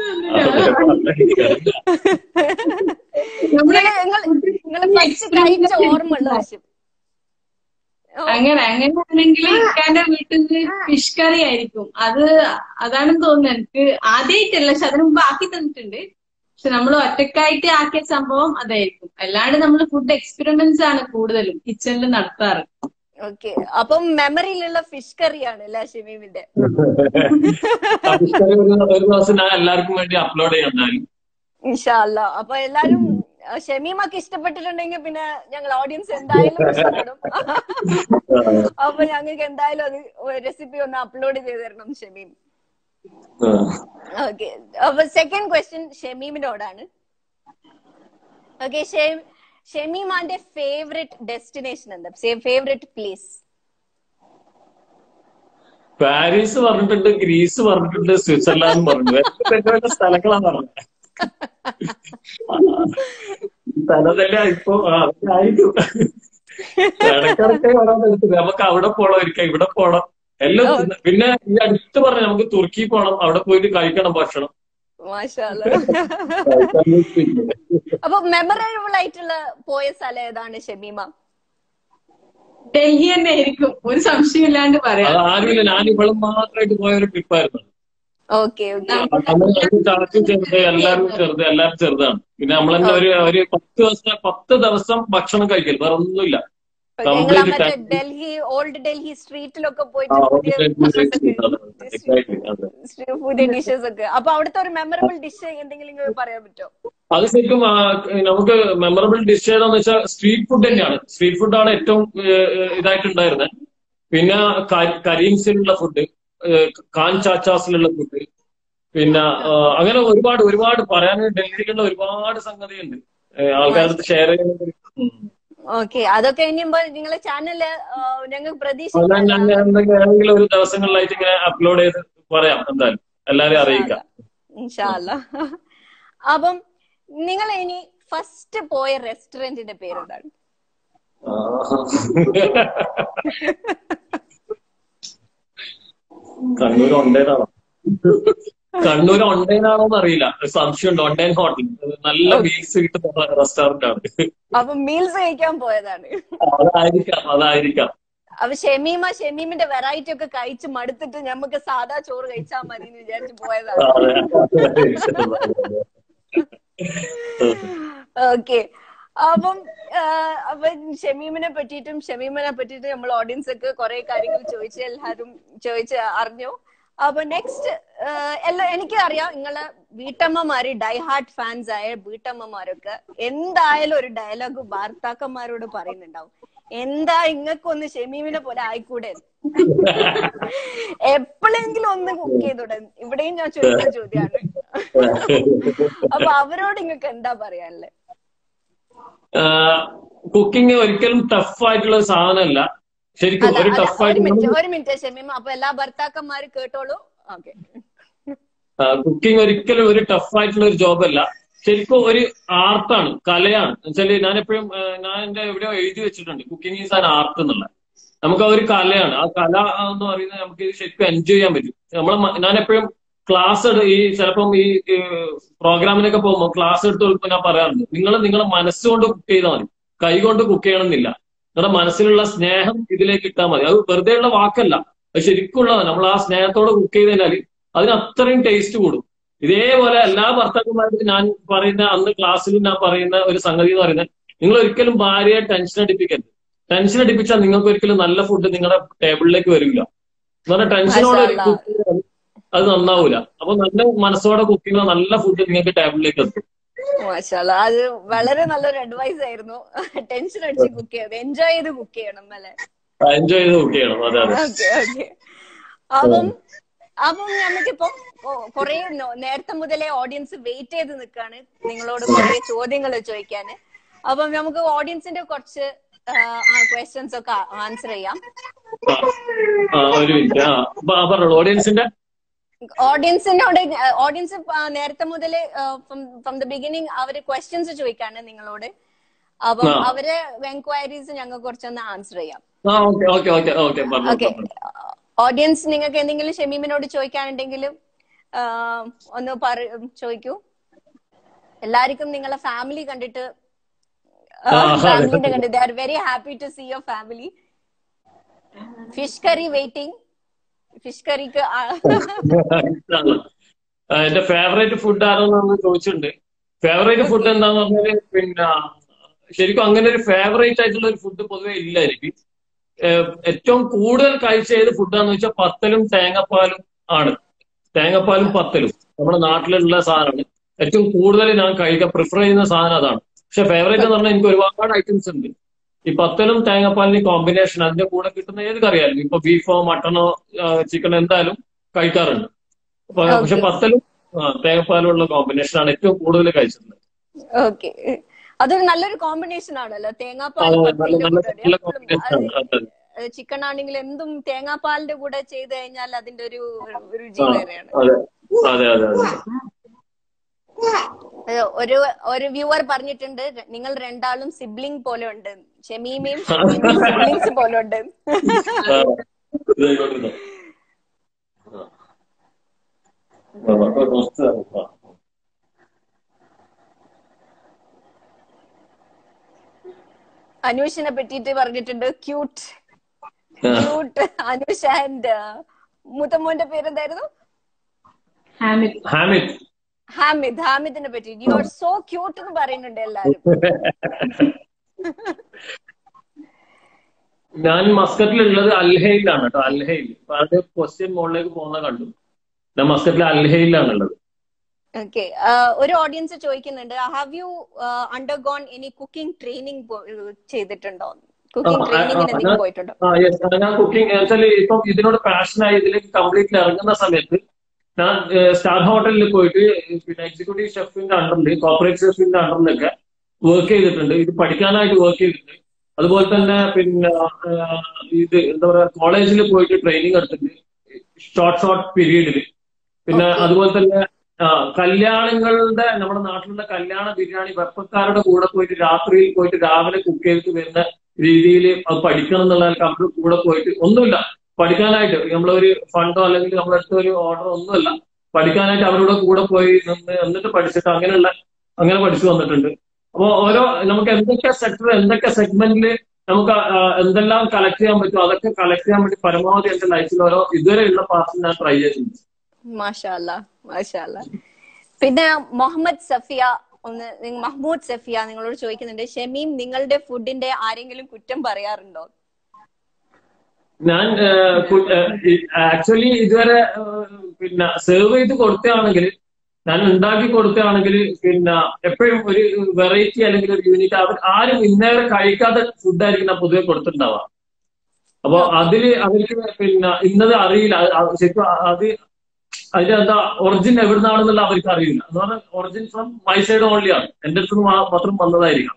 അങ്ങനെ അങ്ങനെയാണെങ്കിൽ ഇക്കാന്റെ വീട്ടിൽ നിന്ന് ഫിഷ് കറി ആയിരിക്കും. അത് അതാണെന്ന് തോന്നുന്നു എനിക്ക്. ആദ്യമായിട്ടല്ല പക്ഷെ അതിന് മുമ്പ് ആക്കി തന്നിട്ടുണ്ട്. പക്ഷെ നമ്മൾ ഒറ്റക്കായിട്ട് ആക്കിയ സംഭവം അതായിരിക്കും. അല്ലാണ്ട് നമ്മൾ ഫുഡ് എക്സ്പെരിമെന്റ്സ് ആണ് കൂടുതലും കിച്ചണിൽ നടത്താറ്. ഓക്കെ. അപ്പം മെമ്മറിയിലുള്ള ഫിഷ് കറിയാണ് അല്ലേ ഷമീമിന്റെ? ഒരു ഒരു ദിവസം ഞാൻ എല്ലാവർക്കും വേണ്ടി അപ്ലോഡ് ഇൻഷാല്ല അപ്പൊ എല്ലാരും ഷമീമൊക്കെ ഷമീമക്ക് ഇഷ്ടപ്പെട്ടിട്ടുണ്ടെങ്കിൽ പിന്നെ ഞങ്ങൾ ഓഡിയൻസ് എന്തായാലും ഇഷ്ടപ്പെടും. അപ്പൊ ഞങ്ങൾക്ക് എന്തായാലും അത് റെസിപ്പി ഒന്ന് അപ്ലോഡ് ചെയ്ത് തരണം ഷമീം. ഓക്കെ. അപ്പൊ സെക്കൻഡ് ക്വസ്റ്റ്യൻ ഷമീമിനോടാണ്. ഓക്കെ ഷമീമാന്റെ ഫേവറേറ്റ് ഡെസ്റ്റിനേഷൻ എന്താ? ഫേവറേറ്റ് പ്ലേസ് പാരീസ് പറഞ്ഞിട്ടുണ്ട് ഗ്രീസ് പറഞ്ഞിട്ടുണ്ട് സ്വിറ്റ്സർലാൻഡ് പറഞ്ഞു സ്ഥലങ്ങളാണ് പറഞ്ഞത്. സ്ഥലതല്ല ഇപ്പൊ ആയിരിക്കും ഇടയ്ക്കിടയ്ക്ക് ഓരോന്നെടുത്ത് നമുക്ക് അവിടെ പോണം ഒരിക്കൽ ഇവിടെ പോണം. എല്ലാം പിന്നെ ഈ അടുത്ത് പറഞ്ഞ നമുക്ക് തുർക്കി പോണം അവിടെ പോയിട്ട് കഴിക്കണം ഭക്ഷണം. അപ്പൊ മെമ്മറബിൾ ആയിട്ടുള്ള പോയ സ്ഥലം ഏതാണ് ഷമീമ? ഡൽഹി തന്നെ ആയിരിക്കും. ഒരു സംശയം ഇല്ലാണ്ട് പറയാം ആരുമില്ല. ഞാൻ ഇവളും മാത്രമായിട്ട് പോയ ഒരു ട്രിപ്പായിരുന്നു ഓക്കെ ഓക്കെ. ചടച്ചു ചെറുത് എല്ലാവരും ചെറുത് എല്ലാവരും ചെറുതാണ്. പിന്നെ നമ്മൾ തന്നെ ഒരു ഒരു പത്ത് ദിവസം പത്ത് ദിവസം ഭക്ഷണം കഴിക്കൽ വേറെ ഒന്നുമില്ല ഡൽഹി ഓൾഡ് ഡൽഹി സ്ട്രീറ്റിലൊക്കെ പോയിട്ട്. പുതിയ ഡിഷസ് ഒക്കെ അപ്പൊ അവിടുത്തെ ഒരു മെമ്മറബിൾ ഡിഷ് എന്തെങ്കിലും പറയാൻ പറ്റുമോ അത് ശരിക്കും നമുക്ക് മെമ്മറബിൾ ഡിഷ് ഏതാന്ന് വെച്ചാൽ സ്ട്രീറ്റ് ഫുഡ് തന്നെയാണ്. സ്ട്രീറ്റ് ഫുഡാണ് ഏറ്റവും ഇതായിട്ടുണ്ടായിരുന്നത് പിന്നെ കരീംസിലുള്ള ഫുഡ് കാൻ ചാച്ചാസിലുള്ള ഫുഡ് പിന്നെ അങ്ങനെ ഒരുപാട് ഒരുപാട് പറയാൻ ഡൽഹിയിലുള്ള ഒരുപാട് സംഗതിയുണ്ട്. ആൾക്കാരുടെ ഷെയർ ചെയ്യുന്നത്. ഓക്കെ അതൊക്കെ ഇനിയുമ്പോ നിങ്ങളെ ചാനൽ ഞങ്ങൾ പ്രതീക്ഷിക്കാം. ഒരു ദിവസങ്ങളിലായിട്ട് ഇങ്ങനെ അപ്ലോഡ് ചെയ്ത് പറയാം എന്തായാലും. എല്ലാവരെയും അറിയിക്കാം. അപ്പം നിങ്ങൾ ഇനി ഫസ്റ്റ് പോയ റെസ്റ്റോറന്റിന്റെ പേരെന്താണ് കണ്ണൂർ ഒണ്ടേനാണോ കണ്ണൂർ ആണോന്ന് അറിയില്ല സംശയം ഓൺലൈൻ ഹോട്ടൽ. നല്ല മീൽസ് കിട്ടുന്ന റെസ്റ്റോറന്റ് ആണ്. അപ്പൊ മീൽസ് കഴിക്കാൻ പോയതാണ്. അതായിരിക്കാം അതായിരിക്കാം. അപ്പൊ ഷെമീമ ഷെമീമിന്റെ വെറൈറ്റി ഒക്കെ കഴിച്ച് മടുത്തിട്ട് നമുക്ക് സാധാ ചോറ് കഴിച്ചാൽ മതി എന്ന് വിചാരിച്ച് പോയതാണ്. ഓക്കെ. അപ്പം അപ്പൊ ഷമീമിനെ പറ്റിയിട്ടും ഷമീമിനെ പറ്റിയിട്ടും നമ്മൾ ഓഡിയൻസ് ഒക്കെ കുറെ കാര്യങ്ങൾ ചോദിച്ചു എല്ലാരും ചോദിച്ച് അറിഞ്ഞു. അപ്പൊ നെക്സ്റ്റ് എല്ലാ എനിക്ക് അറിയാം നിങ്ങളെ വീട്ടമ്മമാര് ഡൈഹാർട്ട് ഫാൻസ് ആയ വീട്ടമ്മമാരൊക്കെ എന്തായാലും ഒരു ഡയലോഗ് ഭർത്താക്കന്മാരോട് പറയുന്നുണ്ടാവും. എന്താ ഇങ്ങക്കൊന്ന് ഷെമീമിനെ പോലെ ആയിക്കൂടെ? എപ്പോഴെങ്കിലും ഒന്ന് കുക്ക് ചെയ്തൂടെ? ഇവിടെയും ഞാൻ ചോദിക്കുന്ന ചോദ്യമാണ് അപ്പൊ അവരോട് ഇങ്ങക്ക് എന്താ പറയാനുള്ളത് കുക്കിംഗ് ഒരിക്കലും ടഫ് ആയിട്ടുള്ള സാധനമല്ല. ശരിക്കും ഒരു ഒരു മിനിറ്റ് ഒരു മിനിറ്റ് ഷമീമ അപ്പൊ എല്ലാ ഭർത്താക്കന്മാര് കേട്ടോളൂ. ഓക്കെ. കുക്കിംഗ് ഒരിക്കലും ഒരു ടഫ് ആയിട്ടുള്ള ഒരു ജോബല്ല ശരിക്കും ഒരു ആർട്ടാണ് കലയാണ്. എന്നുവെച്ചാൽ ഞാൻ എപ്പോഴും ഞാൻ എന്റെ എവിടെയോ എഴുതി വെച്ചിട്ടുണ്ട്. കുക്കിംഗ് ഈസ് ആൻ ആർട്ട് എന്നുള്ള. നമുക്ക് ആ ഒരു കലയാണ്. ആ കല എന്ന് പറയുന്നത് നമുക്ക് ഇത് ശരിക്കും എൻജോയ് ചെയ്യാൻ പറ്റും. നമ്മൾ ഞാൻ എപ്പോഴും ക്ലാസ് ഈ ചിലപ്പം ഈ പ്രോഗ്രാമിനൊക്കെ പോകുമ്പോൾ ക്ലാസ് എടുത്ത് കൊടുക്കുമ്പോൾ ഞാൻ പറയാറുണ്ട് നിങ്ങൾ നിങ്ങളെ മനസ്സുകൊണ്ട് കുക്ക് ചെയ്താൽ മതി. കൈ കൊണ്ട് കുക്ക് ചെയ്യണമെന്നില്ല. നിങ്ങളുടെ മനസ്സിലുള്ള സ്നേഹം ഇതിലേക്ക് ഇട്ടാൽ മതി. അത് വെറുതെ ഉള്ള വാക്കല്ല. അത് ശരിക്കുള്ളതാണ്. നമ്മൾ ആ സ്നേഹത്തോടെ കുക്ക് ചെയ്ത് കഴിഞ്ഞാൽ അതിന് അത്രയും ടേസ്റ്റ് കൂടും. ഇതേപോലെ എല്ലാ ഭർത്താക്കന്മാർക്കും ഞാൻ പറയുന്ന അന്ന് ക്ലാസ്സിൽ ഞാൻ പറയുന്ന ഒരു സംഗതി എന്ന് പറയുന്നത് നിങ്ങൾ ഒരിക്കലും ഭാര്യയെ ടെൻഷൻ അടിപ്പിക്കരുത്. ടെൻഷൻ അടിപ്പിച്ചാൽ നിങ്ങൾക്ക് ഒരിക്കലും നല്ല ഫുഡ് നിങ്ങളുടെ ടേബിളിലേക്ക് വരില്ല എന്ന് ടെൻഷനോടെ അത് നന്നാവൂല. അപ്പൊ നല്ല മനസ്സോടെ കുക്ക് ചെയ്യുന്ന നല്ല ഫുഡ് നിങ്ങൾക്ക് ടേബിളിലേക്ക് എത്തും. മാഷാല്ല. അത് വളരെ നല്ലൊരു അഡ്വൈസ് ആയിരുന്നു. ടെൻഷൻ അടിച്ച് കുക്ക് ചെയ്ത് എൻജോയ് ചെയ്ത് കുക്ക് ചെയ്യണം അല്ലെ? എൻജോയ് ചെയ്ത് കുക്ക് ചെയ്യണം. അതെ ഓക്കെ ഓക്കെ. അപ്പം അപ്പം നമുക്കിപ്പം കൊറേ നേരത്തെ മുതലേ ഓഡിയൻസ് വെയിറ്റ് ചെയ്ത് നിൽക്കാണ് നിങ്ങളോട് കുറെ ചോദ്യങ്ങൾ ചോദിക്കാന്. അപ്പം നമുക്ക് ഓഡിയൻസിന്റെ കുറച്ച് ക്വസ്റ്റ്യൻസ് ഒക്കെ ആൻസർ ചെയ്യാം. ഒരു മിനിറ്റ് ഓഡിയൻസിന്റെ ഓഡിയൻസിനോട് ഓഡിയൻസ് നേരത്തെ മുതൽ ഫ്രം ദ ബിഗിനിങ് അവർ ക്വസ്റ്റ്യൻസ് ചോദിക്കാണ് നിങ്ങളോട്. അപ്പം അവർ എൻക്വയറീസ് ഞങ്ങൾ കുറച്ചൊന്ന് ആൻസർ ചെയ്യാം. ഓക്കെ ഓഡിയൻസ് നിങ്ങൾക്ക് എന്തെങ്കിലും ഷമീമിനോട് ചോദിക്കാനുണ്ടെങ്കിലും ആ, ഒന്ന് പറ ചോദിക്കൂ. എല്ലാവർക്കും നിങ്ങളെ ഫാമിലി കണ്ടിട്ട് ഫാമിലിന്റെ കണ്ടിട്ട് they are very happy to see your family fish curry waiting fish കറിക്ക് എന്റെ ഫേവറേറ്റ് ഫുഡ് ആരോന്ന് ചോദിച്ചിട്ടുണ്ട്. ഫേവറേറ്റ് ഫുഡ് എന്താന്ന് പറഞ്ഞാൽ പിന്നെ ശരിക്കും അങ്ങനെ ഒരു ഫേവറേറ്റ് ആയിട്ടുള്ള ഒരു ഫുഡ് പൊതുവെ ഇല്ല എനിക്ക്. ഏറ്റവും കൂടുതൽ കഴിച്ച ഏത് ഫുഡാന്ന് വെച്ചാൽ പത്തലും തേങ്ങാപ്പാലും ആണ്. തേങ്ങാപ്പാലും പത്തലും. നമ്മുടെ നാട്ടിലുള്ള സാധനമാണ്. ഏറ്റവും കൂടുതൽ ഞാൻ കഴിക്കാൻ പ്രിഫർ ചെയ്യുന്ന സാധനം അതാണ്. പക്ഷെ ഫേവറേറ്റ് എന്ന് പറഞ്ഞാൽ എനിക്ക് ഒരുപാട് ഐറ്റംസ് ഉണ്ട്. ഈ പത്തലും തേങ്ങാപ്പാലിന് കോമ്പിനേഷൻ അതിന്റെ കൂടെ കിട്ടുന്ന ഏത് കറിയാലും ഇപ്പൊ ബീഫോ മട്ടണോ ചിക്കൻ എന്തായാലും കഴിക്കാറുണ്ട്. അപ്പൊ പക്ഷെ പത്തലും തേങ്ങാപ്പാലുള്ള കോമ്പിനേഷൻ ആണ് ഏറ്റവും കൂടുതൽ കഴിച്ചിട്ടുള്ളത്. ഓക്കെ അതൊരു നല്ലൊരു കോമ്പിനേഷൻ ആണല്ലോ. തേങ്ങാപ്പാൽ ചിക്കൻ ആണെങ്കിൽ എന്തും തേങ്ങാപ്പാലിന്റെ കൂടെ ചെയ്ത് കഴിഞ്ഞാൽ അതിന്റെ ഒരു രുചി വേറെയാണ്. അതെ അതെ അത്. ഒരു ഒരു വ്യൂവർ പറഞ്ഞിട്ടുണ്ട് നിങ്ങൾ രണ്ടാളും സിബ്ലിംഗ് പോലെ ഉണ്ട്. ഷെമീമയും സിബ്ലിങ്സ് പോലെ ഉണ്ട്. അനൂഷിനെ പറ്റിയിട്ട് പറഞ്ഞിട്ടുണ്ട് ക്യൂട്ട്. ക്യൂട്ട് അനൂഷ് ആൻഡ് മുത്തമ്മോന്റെ പേരെന്തായിരുന്നു? ഹാമിദ്. ഹാമിദ്. ഹാമിദ് ഹാമിദിനെ പറ്റി. യു ആർ സോ ക്യൂട്ട് എന്ന് പറയുന്നുണ്ട് എല്ലാരും. ഞാൻ മസ്കറ്റിലുള്ളത് അൽഹയിലാണ് കേട്ടോ അൽഹയിൽ അത് ക്വസ്റ്റ്യൻ മോളിലേക്ക് പോകുന്ന കണ്ടു. ഞാൻ മസ്കറ്റിലെ അൽഹയിലാണ് ഉള്ളത് ഓക്കെ ഒരു ഓഡിയൻസ് ചോദിക്കുന്നുണ്ട് have you undergone any cooking training ചെയ്തിട്ടുണ്ടോ? കുക്കിംഗ് ട്രെയിനിങ്ങിന് പോയിട്ടുണ്ടോ? ഞാൻ കുക്കിംഗ് വെച്ചാൽ ഇപ്പം ഇതിനോട് പാഷനായി ഇതിലേക്ക് കംപ്ലീറ്റ്ലി ഇറങ്ങുന്ന സമയത്ത് ഞാൻ സ്റ്റാർ ഹോട്ടലിൽ പോയിട്ട് പിന്നെ എക്സിക്യൂട്ടീവ് ഷെഫിന്റെ അണ്ടറിൽ കോർപ്പറേറ്റ് ഷെഫിന്റെ അണ്ടറിലൊക്കെ വർക്ക് ചെയ്തിട്ടുണ്ട്. ഇത് പഠിക്കാനായിട്ട് വർക്ക് ചെയ്തിട്ടുണ്ട്. അതുപോലെ തന്നെ പിന്നെ ഇത് എന്താ പറയാ കോളേജിൽ പോയിട്ട് ട്രെയിനിങ് എടുത്തിട്ടുണ്ട്. ഷോർട്ട് ഷോർട്ട് പീരീഡിൽ പിന്നെ അതുപോലെ തന്നെ കല്യാണങ്ങളുടെ നമ്മുടെ നാട്ടിലുള്ള കല്യാണ ബിരിയാണി വെപ്പക്കാരുടെ കൂടെ പോയിട്ട് രാത്രിയിൽ പോയിട്ട് രാവിലെ കുക്ക് ചെയ്തിട്ട് വരുന്ന രീതിയിൽ അത് പഠിക്കണം എന്നുള്ള കമ്പ്യൂട്ടർ കൂടെ പോയിട്ട് ഒന്നുമില്ല. പഠിക്കാനായിട്ട് നമ്മളൊരു ഫണ്ടോ അല്ലെങ്കിൽ നമ്മളടുത്ത് ഒരു ഓർഡർ ഒന്നുമല്ല പഠിക്കാനായിട്ട് അവരുടെ കൂടെ പോയി നിന്ന് എന്നിട്ട് പഠിച്ചിട്ട് അങ്ങനെയുള്ള അങ്ങനെ പഠിച്ചു വന്നിട്ടുണ്ട്. അപ്പോൾ ഓരോ നമുക്ക് എന്തൊക്കെ സെക്ടർ എന്തൊക്കെ സെഗ്മെന്റിൽ നമുക്ക് എന്തെല്ലാം കളക്ട് ചെയ്യാൻ പറ്റും അതൊക്കെ കളക്ട് ചെയ്യാൻ വേണ്ടി പരമാവധി എന്റെ ലൈഫിൽ ഓരോ ഇതുവരെയുള്ള പാർട്ടിൽ ഞാൻ ട്രൈ ചെയ്തിട്ടുണ്ട്. പിന്നെ മുഹമ്മദ് സഫിയ ഒന്ന് മഹ്മൂദ് സഫിയ നിങ്ങളോട് ചോദിക്കുന്നുണ്ട് ഷമീം നിങ്ങളുടെ ഫുഡിന്റെ ആരെങ്കിലും കുറ്റം പറയാറുണ്ടോ? ഞാൻ ആക്ച്വലി ഇതുവരെ പിന്നെ സെർവ് ചെയ്ത് കൊടുത്തതാണെങ്കിൽ ഞാൻ ഉണ്ടാക്കി കൊടുത്തതാണെങ്കിൽ പിന്നെ എപ്പോഴും ഒരു വെറൈറ്റി അല്ലെങ്കിൽ ഒരു യൂണിറ്റ് അവർ ആരും ഇന്നേരെ കഴിക്കാത്ത ഫുഡായിരിക്കും ഞാൻ പൊതുവെ കൊടുത്തിട്ടുണ്ടാവുക. അപ്പൊ അതിൽ അവർക്ക് പിന്നെ ഇന്നത് അറിയില്ല. ശരിക്കും അത് അതിന്റെ എന്താ ഒറിജിൻ എവിടുന്നാണെന്നുള്ള അവർക്ക് അറിയില്ല. എന്ന് പറഞ്ഞാൽ origin from my side only ആണ്. എന്റെ അടുത്ത് മാത്രം വന്നതായിരിക്കാം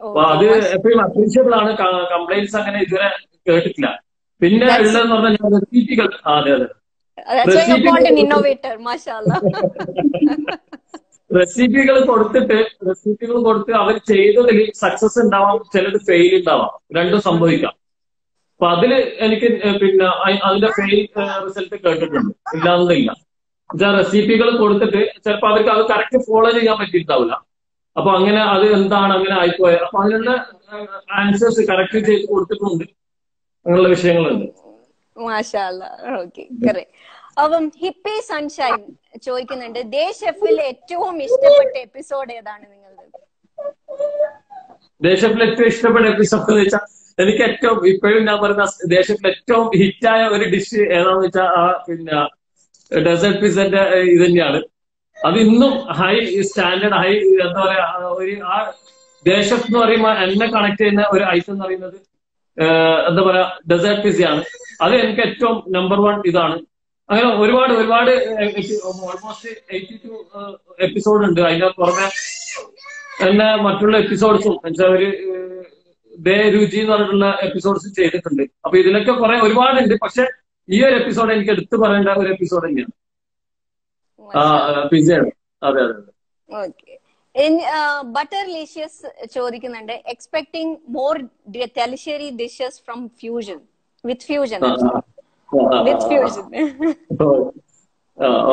അപ്പൊ അത് എപ്പോഴും അപ്രീഷിയബിൾ ആണ്. കംപ്ലൈന്റ്സ് അങ്ങനെ ഇതുവരെ കേട്ടിട്ടില്ല. പിന്നെ ഉള്ളതെന്ന് പറഞ്ഞാൽ റെസിപ്പികൾ അതെ അതെ. റെസിപ്പികൾ കൊടുത്തിട്ട് റെസിപ്പികൾ കൊടുത്ത് അവർ ചെയ്തതിൽ സക്സസ് ഉണ്ടാവാം ചിലത് ഫെയിൽ ഉണ്ടാവാം. രണ്ടും സംഭവിക്കാം. അപ്പൊ അതിൽ എനിക്ക് പിന്നെ അതിന്റെ ഫെയിൽ റിസൾട്ട് കേട്ടിട്ടുണ്ട്. ഇല്ലാന്നില്ല എന്നുവെച്ചാൽ റെസിപ്പികൾ കൊടുത്തിട്ട് ചിലപ്പോൾ അവർക്ക് അത് കറക്റ്റ് ഫോളോ ചെയ്യാൻ പറ്റിയിട്ടുണ്ടാവില്ല. അപ്പൊ അങ്ങനെ അത് എന്താണ് അങ്ങനെ ആയിപ്പോയത് അപ്പൊ അതിനുള്ള ആൻസേഴ്സ് കറക്റ്റ് ചെയ്ത് കൊടുത്തിട്ടുണ്ട്. അങ്ങനെയുള്ള വിഷയങ്ങളുണ്ട്. അപ്പം ഹിപ്പി സൺഷൈൻ ചോദിക്കുന്നുണ്ട് ദേ ഷെഫിൽ ഏറ്റവും ഇഷ്ടപ്പെട്ട എപ്പിസോഡ് ഏതാണ് നിങ്ങളുടെ? ദേശത്തിൽ ഏറ്റവും ഇഷ്ടപ്പെട്ട എപ്പിസോഡ് എന്ന് വെച്ചാൽ എനിക്ക് ഏറ്റവും ഇപ്പോഴും ഞാൻ പറയുന്ന ദേശത്തിൽ ഏറ്റവും ഹിറ്റായ ഒരു ഡിഷ് ഏതാന്ന് വെച്ചാൽ ആ പിന്നെ ഡെസേർട്ട് പിസന്റെ ഇത് തന്നെയാണ്. അത് ഇന്നും ഹൈ സ്റ്റാൻഡേർഡ് ഹൈ എന്താ പറയാ ഒരു ആ ദേശത്ത് എന്ന് പറയുമ്പോൾ എന്നെ കണക്ട് ചെയ്യുന്ന ഒരു ഐറ്റം എന്ന് പറയുന്നത് എന്താ പറയാ ഡെസേർട്ട് പിസയാണ് അത് എനിക്ക് ഏറ്റവും നമ്പർ വൺ ഇതാണ്. അങ്ങനെ ഒരുപാട് ഒരുപാട് ഓൾമോസ്റ്റ് എയ്റ്റി ടു എപ്പിസോഡ് ഉണ്ട്. അതിന്റെ പുറമെ തന്നെ മറ്റുള്ള എപ്പിസോഡ്സും എന്നുവെച്ചാൽ ഒരു ദേ രുചി എന്ന് പറഞ്ഞിട്ടുള്ള എപ്പിസോഡ്സ് ചെയ്തിട്ടുണ്ട്. അപ്പൊ ഇതിലൊക്കെ കുറെ ഒരുപാടുണ്ട്. പക്ഷെ ഈ ഒരു എപ്പിസോഡ് എനിക്ക് എടുത്തു പറയേണ്ട ഒരു എപ്പിസോഡ് തന്നെയാണ്. ആ പിസയാണ് അതെ അതെ അതെ. ഓക്കെ ബട്ടർ ലീഷ്യസ് ചോദിക്കുന്നുണ്ട്. Expecting more Thalassery dishes from fusion with fusion with fusion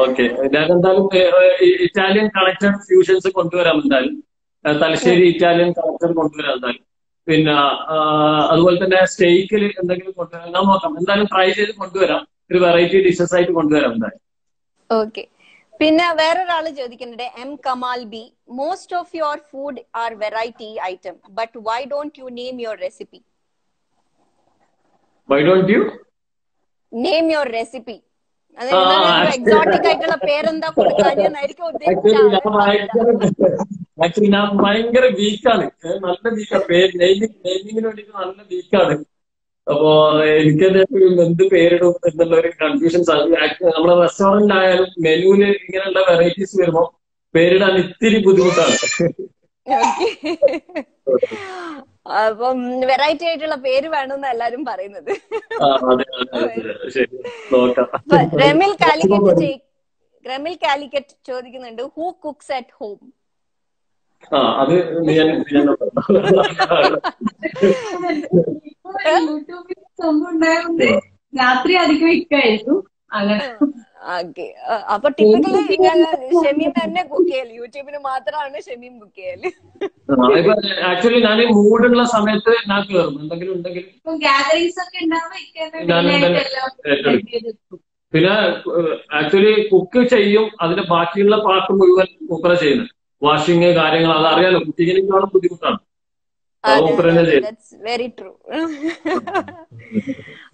okay ഞാൻ എന്തായാലും ഇറ്റാലിയൻ കണക്റ്റഡ് ഫ്യൂഷൻസ് കൊണ്ടുവരാം എന്തായാലും. തലശ്ശേരി ഇറ്റാലിയൻ കണക്റ്റഡ് കൊണ്ടുവരാം എന്തായാലും. പിന്നെ അതുപോലെ തന്നെ സ്റ്റേക്കിൽ എന്തെങ്കിലും കൊണ്ടുവരാം. ഞാൻ നോക്കാം. എന്തായാലും ട്രൈ ചെയ്ത് കൊണ്ടുവരാം. ഒരു വെറൈറ്റി ഡിഷസ് ആയിട്ട് കൊണ്ടുവരാം എന്തായാലും. ഓക്കെ പിന്നെ വേറൊരാൾ ചോദിക്കുന്നുണ്ട് M Kamal B most of your food are variety item but why don't you name your recipe why don't you name your recipe exotic ആയിട്ടുള്ള പേരെന്താ കൊടുക്കാനായിരിക്കും ഉദ്ദേശിച്ച ആക്ച്വലി ഞാൻ ഭയങ്കര വീക്കാണ് നല്ല വീക്കാണ് നെയ്മിങ്ങിന് വേണ്ടിയിട്ട് നല്ല വീക്കാണ് അപ്പോ എനിക്ക് എന്ത് പേരിടും എന്നുള്ള ഒരു കൺഫ്യൂഷൻസ് നമ്മുടെ റെസ്റ്റോറന്റ് ആയാലും മെനുവിന് ഇങ്ങനെയുള്ള വെറൈറ്റീസ് വരുമ്പോ പേരിടാൻ ഇത്തിരി ബുദ്ധിമുട്ടാണ്. അപ്പം വെറൈറ്റി ആയിട്ടുള്ള പേര് വേണമെന്ന് എല്ലാരും പറയുന്നത്. റെമിൽ കാലിക്കറ്റ് റെമിൽ കാലിക്കറ്റ് ചോദിക്കുന്നുണ്ട് ഹൂ കുക്സ് അറ്റ് ഹോം അത് ഞാൻ യൂട്യൂബിൽ സംഭവം ഉണ്ടായതുകൊണ്ട് രാത്രി അധികം ഇക്കായിരുന്നു അങ്ങനെ. ഓക്കെ. അപ്പൊ ടിപ്പിക്കലി ഷമീം തന്നെ കുക്ക് ചെയ്യൽ. യൂട്യൂബിന് മാത്രമാണ് ഷമീം കുക്ക് ചെയ്യൽ. ആക്ച്വലി ഞാൻ മൂഡുള്ള സമയത്ത് ഞാൻ കയറും എന്തെങ്കിലും ഉണ്ടെങ്കിൽ പിന്നെ ആക്ച്വലി കുക്ക് ചെയ്യും. അതിന്റെ ബാക്കിയുള്ള പാർട്ട് മുഴുവൻ കുക്കറ ചെയ്യുന്നത്. വാഷിങ് കാര്യങ്ങൾ അത് അറിയാലോ. കുക്കിങ്ങിനേക്കാളും ബുദ്ധിമുട്ടാണ്. വെരി ട്രൂ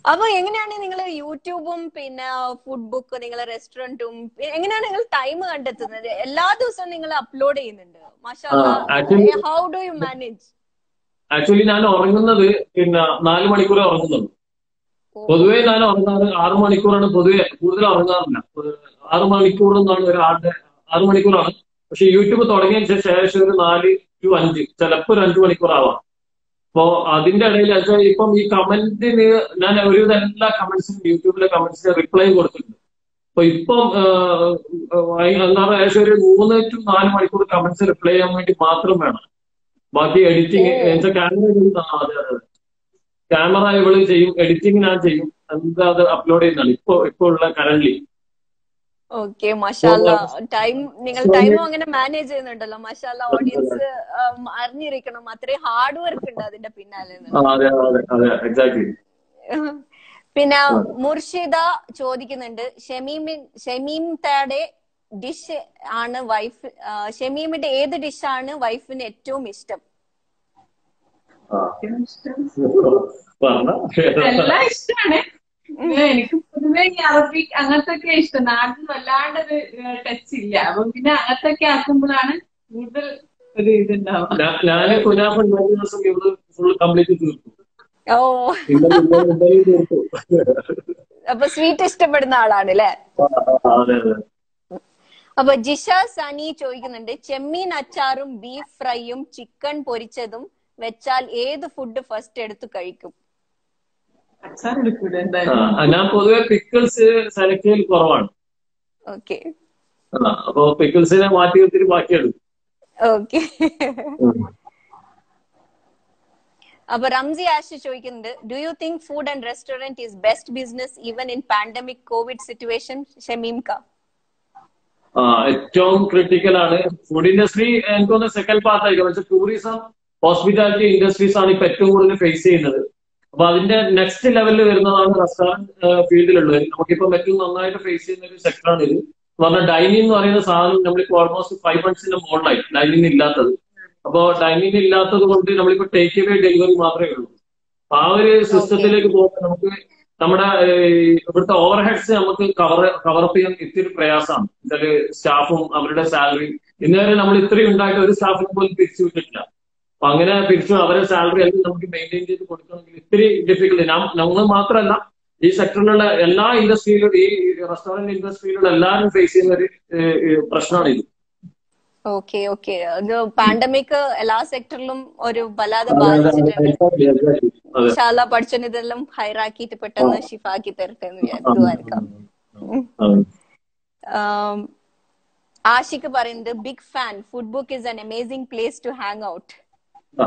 അപ്പൊ എങ്ങനെയാണ് നിങ്ങൾ യൂട്യൂബും പിന്നെ ഫുഡ് ബുക്ക് നിങ്ങൾ റെസ്റ്റോറന്റും എങ്ങനെയാണ് നിങ്ങൾ ടൈം കണ്ടെത്തുന്നത്? എല്ലാ ദിവസവും നിങ്ങൾ അപ്ലോഡ് ചെയ്യുന്നുണ്ട്. How do you manage actually ഞാൻ ഉറങ്ങുന്നത് പിന്നെ നാല് മണിക്കൂർ ഉറങ്ങുന്നുള്ളൂ. പൊതുവേ ഞാൻ ഉറങ്ങാറ് ആറ് മണിക്കൂറാണ് പൊതുവെ. കൂടുതൽ ഉറങ്ങാറില്ല. ആറു ആറ് മണിക്കൂർ എന്നാണ് ഒരാളുടെ ആറ് മണിക്കൂറാണ്. പക്ഷെ യൂട്യൂബ് തുടങ്ങിയതിന് ശേഷം ഏകദേശം ഒരു നാല് ടു അഞ്ച് ചിലപ്പോൾ ഒരു അഞ്ചു മണിക്കൂർ ആവാം. അപ്പോ അതിന്റെ ഇടയിൽ ഇപ്പം ഈ കമന്റിന് ഞാൻ ഒരുവിധ എല്ലാ കമന്റ്സിനും യൂട്യൂബിലെ കമന്റ്സിന് റിപ്ലൈ കൊടുത്തിട്ടുണ്ട്. അപ്പൊ ഇപ്പം എന്താ പറയുക ഏകദേശം ഒരു മൂന്ന് ടു നാല് മണിക്കൂർ കമന്റ്സ് റിപ്ലൈ ചെയ്യാൻ വേണ്ടി മാത്രം വേണം. ബാക്കി എഡിറ്റിംഗ് ക്യാമറ അതെ അതെ ക്യാമറ ഇവൾ ചെയ്യും എഡിറ്റിംഗ് ഞാൻ ചെയ്യും. എന്താ അത് അപ്ലോഡ് ചെയ്യുന്നതാണ് ഇപ്പൊ ഇപ്പൊ ഉള്ള കറന്റ് ഓക്കെ മഷാല്ല ടൈം നിങ്ങൾ ടൈമും അങ്ങനെ മാനേജ് ചെയ്യുന്നുണ്ടല്ലോ. മഷാല്ല ഓഡിയൻസ് അറിഞ്ഞിരിക്കണം. അത്രയും ഹാർഡ് വർക്ക് ഉണ്ട് അതിന്റെ പിന്നാലെ നിന്ന്. അതെ അതെ അതെ എക്സാക്ട്ലി പിന്നെ മുർഷിദ ചോദിക്കുന്നുണ്ട് ഷമീമിൻ ഷമീം താടെ ഡിഷ് ആണ് വൈഫ് ഷമീമിന്റെ ഏത് ഡിഷാണ് വൈഫിന് ഏറ്റവും ഇഷ്ടം? ഇഷ്ടം എല്ലാം ഇഷ്ടമാണ്. എനിക്ക് പൊതുവെ ഈ അറബിക് അങ്ങനത്തെ ഒക്കെ ഇഷ്ടം. നാട്ടിൽ വല്ലാണ്ടൊരു ടച്ച് ഇല്ല. അപ്പൊ പിന്നെ അങ്ങനത്തെ ഒക്കെ ആക്കുമ്പോഴാണ് കൂടുതൽ ഒരു ഇതുണ്ടാവുക. ഞാൻ കുനാഫ ഉണ്ടായ ദിവസം ഇവിടെ ഫുൾ കംപ്ലീറ്റ് തീർത്തു ഓ. അപ്പൊ സ്വീറ്റ് ഇഷ്ടപ്പെടുന്ന ആളാണ് അല്ലെ അപ്പൊ ജിഷ സനി ചോദിക്കുന്നുണ്ട് ചെമ്മീൻ അച്ചാറും ബീഫ് ഫ്രൈയും ചിക്കൻ പൊരിച്ചതും വെച്ചാൽ ഏത് ഫുഡ് ഫസ്റ്റ് എടുത്ത് കഴിക്കും അച്ചാർ എടുക്കൂല എന്തായാലും ആ, ഞാൻ പൊതുവെ പിക്കിൾസ് സെലക്ട് ചെയ്യൽ കുറവാണ്. ഓക്കെ. അപ്പൊ പിക്കിൾസിനെ മാറ്റി ഒത്തിരി ബാക്കിയെടുക്കും ഓക്കെ. അപ്പൊ റംസി ആഷ് ചോദിക്കുന്നുണ്ട് do you think food and restaurant is best business even in pandemic covid situation Shameem ക ആ ഏറ്റവും ക്രിട്ടിക്കൽ ആണ്. ഫുഡ് ഇൻഡസ്ട്രി എനിക്കൊന്ന് സെക്കൻഡ് പാർട്ട് ആയിരിക്കും. പക്ഷെ ടൂറിസം ഹോസ്പിറ്റാലിറ്റി ഇൻഡസ്ട്രീസ് ആണ് ഇപ്പൊ ഏറ്റവും കൂടുതൽ ഫേസ് ചെയ്യുന്നത്. അപ്പൊ അതിന്റെ നെക്സ്റ്റ് ലെവലിൽ വരുന്നതാണ് റെസ്റ്റോറന്റ് ഫീൽഡിലുള്ളത്. നമുക്കിപ്പോ ഏറ്റവും നന്നായിട്ട് ഫേസ് ചെയ്യുന്ന ഒരു സെക്ടറാണ് ഇത്. പറഞ്ഞാൽ ഡൈനിങ് എന്ന് പറയുന്ന സാധനം നമ്മളിപ്പോ ഓൾമോസ്റ്റ് ഫൈവ് മന്ത്സിന്റെ മുകളിലായി. ഡൈനിങ് ഇല്ലാത്തത്. അപ്പോ ഡൈനിങ് ഇല്ലാത്തത് കൊണ്ട് നമ്മളിപ്പോ ടേക്ക് എവേ ഡെലിവറി മാത്രമേ ഉള്ളൂ. അപ്പൊ ആ ഒരു സിസ്റ്റത്തിലേക്ക് പോകുമ്പോൾ നമുക്ക് നമ്മുടെ ഇവിടുത്തെ ഓവർ ഹെഡ്സ് നമുക്ക് കവർ കവറപ്പ് ചെയ്യാൻ ഇത്തിരി പ്രയാസമാണ്. എന്നുവെച്ചാൽ സ്റ്റാഫും അവരുടെ സാലറി ഇന്നുവരെ നമ്മൾ ഇത്രയും ഉണ്ടായിട്ട് ഒരു സ്റ്റാഫിനെ പോലും തിരിച്ചു വിട്ടിട്ടില്ല. അപ്പൊ അങ്ങനെ പിരിച്ചു അവരെ സാലറി എല്ലാം നമുക്ക് മെയിന്റെയിൻ ചെയ്ത് കൊടുക്കണമെങ്കിൽ ഇത്തിരി ഡിഫിക്കൽട്ടി നമ്മൾ മാത്രമല്ല ഈ സെക്ടറിലുള്ള എല്ലാ ഇൻഡസ്ട്രിയിലും ഈ റെസ്റ്റോറന്റ് ഇൻഡസ്ട്രിയിലുള്ള എല്ലാവരും ഫേസ് ചെയ്യുന്ന ഒരു പ്രശ്നമാണ് ഇത്. ഓക്കെ ഓക്കെ പാൻഡമിക് എല്ലാ സെക്ടറിലും ഒരു വല്ലാതെ ബാധിച്ചിട്ടുണ്ട്. ഇൻഷാല്ല ഇതെല്ലാം ഹൈറാക്കിയിട്ട് പെട്ടെന്ന് ഷിഫാക്കി തരട്ടെ എന്ന് വിചാരിക്കുമായിരിക്കാം ആഷിക്ക് പറയുന്നത് big fan food book is an amazing place to hang out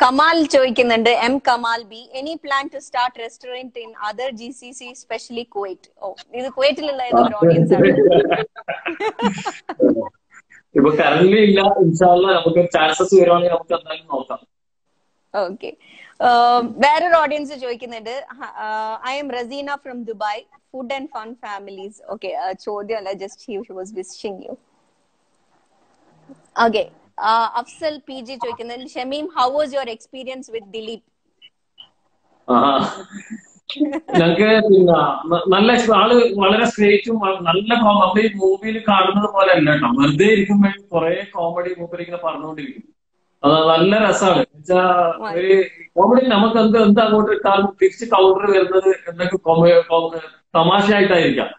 Kamal ചോദിക്കുന്നുണ്ട് M Kamal B any plan to start restaurant in other G C C specially Kuwait ഓ ഇത് കുവൈറ്റിലുള്ള ഏതൊരു ഓഡിയൻസ് ആണ്? ഇപ്പൊ കറന്റ് ഇല്ല. ഇൻഷാല്ല നമുക്ക് ചാൻസസ് വരുവാണെങ്കിൽ നമുക്ക് എന്തായാലും നോക്കാം. ഓക്കെ വേറൊരു ഓഡിയൻസ് ചോദിക്കുന്നുണ്ട് I'm Raseena from Dubai food and fun families okay ചോദ്യമല്ല just he was visiting you okay Afsal P G ചോദിക്കുന്നത് Shameem how was your experience with Dileep ഞങ്ങക്ക് പിന്നെ നല്ല. ആൾ വളരെ സ്നേഹിച്ചും നല്ല നമ്മൾ ഈ മൂവിയിൽ കാണുന്നത് പോലെ അല്ല കേട്ടോ. വെറുതെ ഇരിക്കുമ്പോൾ കുറെ കോമഡി മൂപ്പര് ഇങ്ങനെ പറഞ്ഞുകൊണ്ടിരിക്കും അത് നല്ല രസമാണ് എന്നുവെച്ചാ ഒരു കോമഡി നമുക്ക് എന്ത് എന്ത് അങ്ങോട്ട് ഇട്ടാലും തിരിച്ച് കൗണ്ടർ വരുന്നത് എന്തൊക്കെ തമാശ ആയിട്ടായിരിക്കാം തമാശയായിട്ടായിരിക്കാം.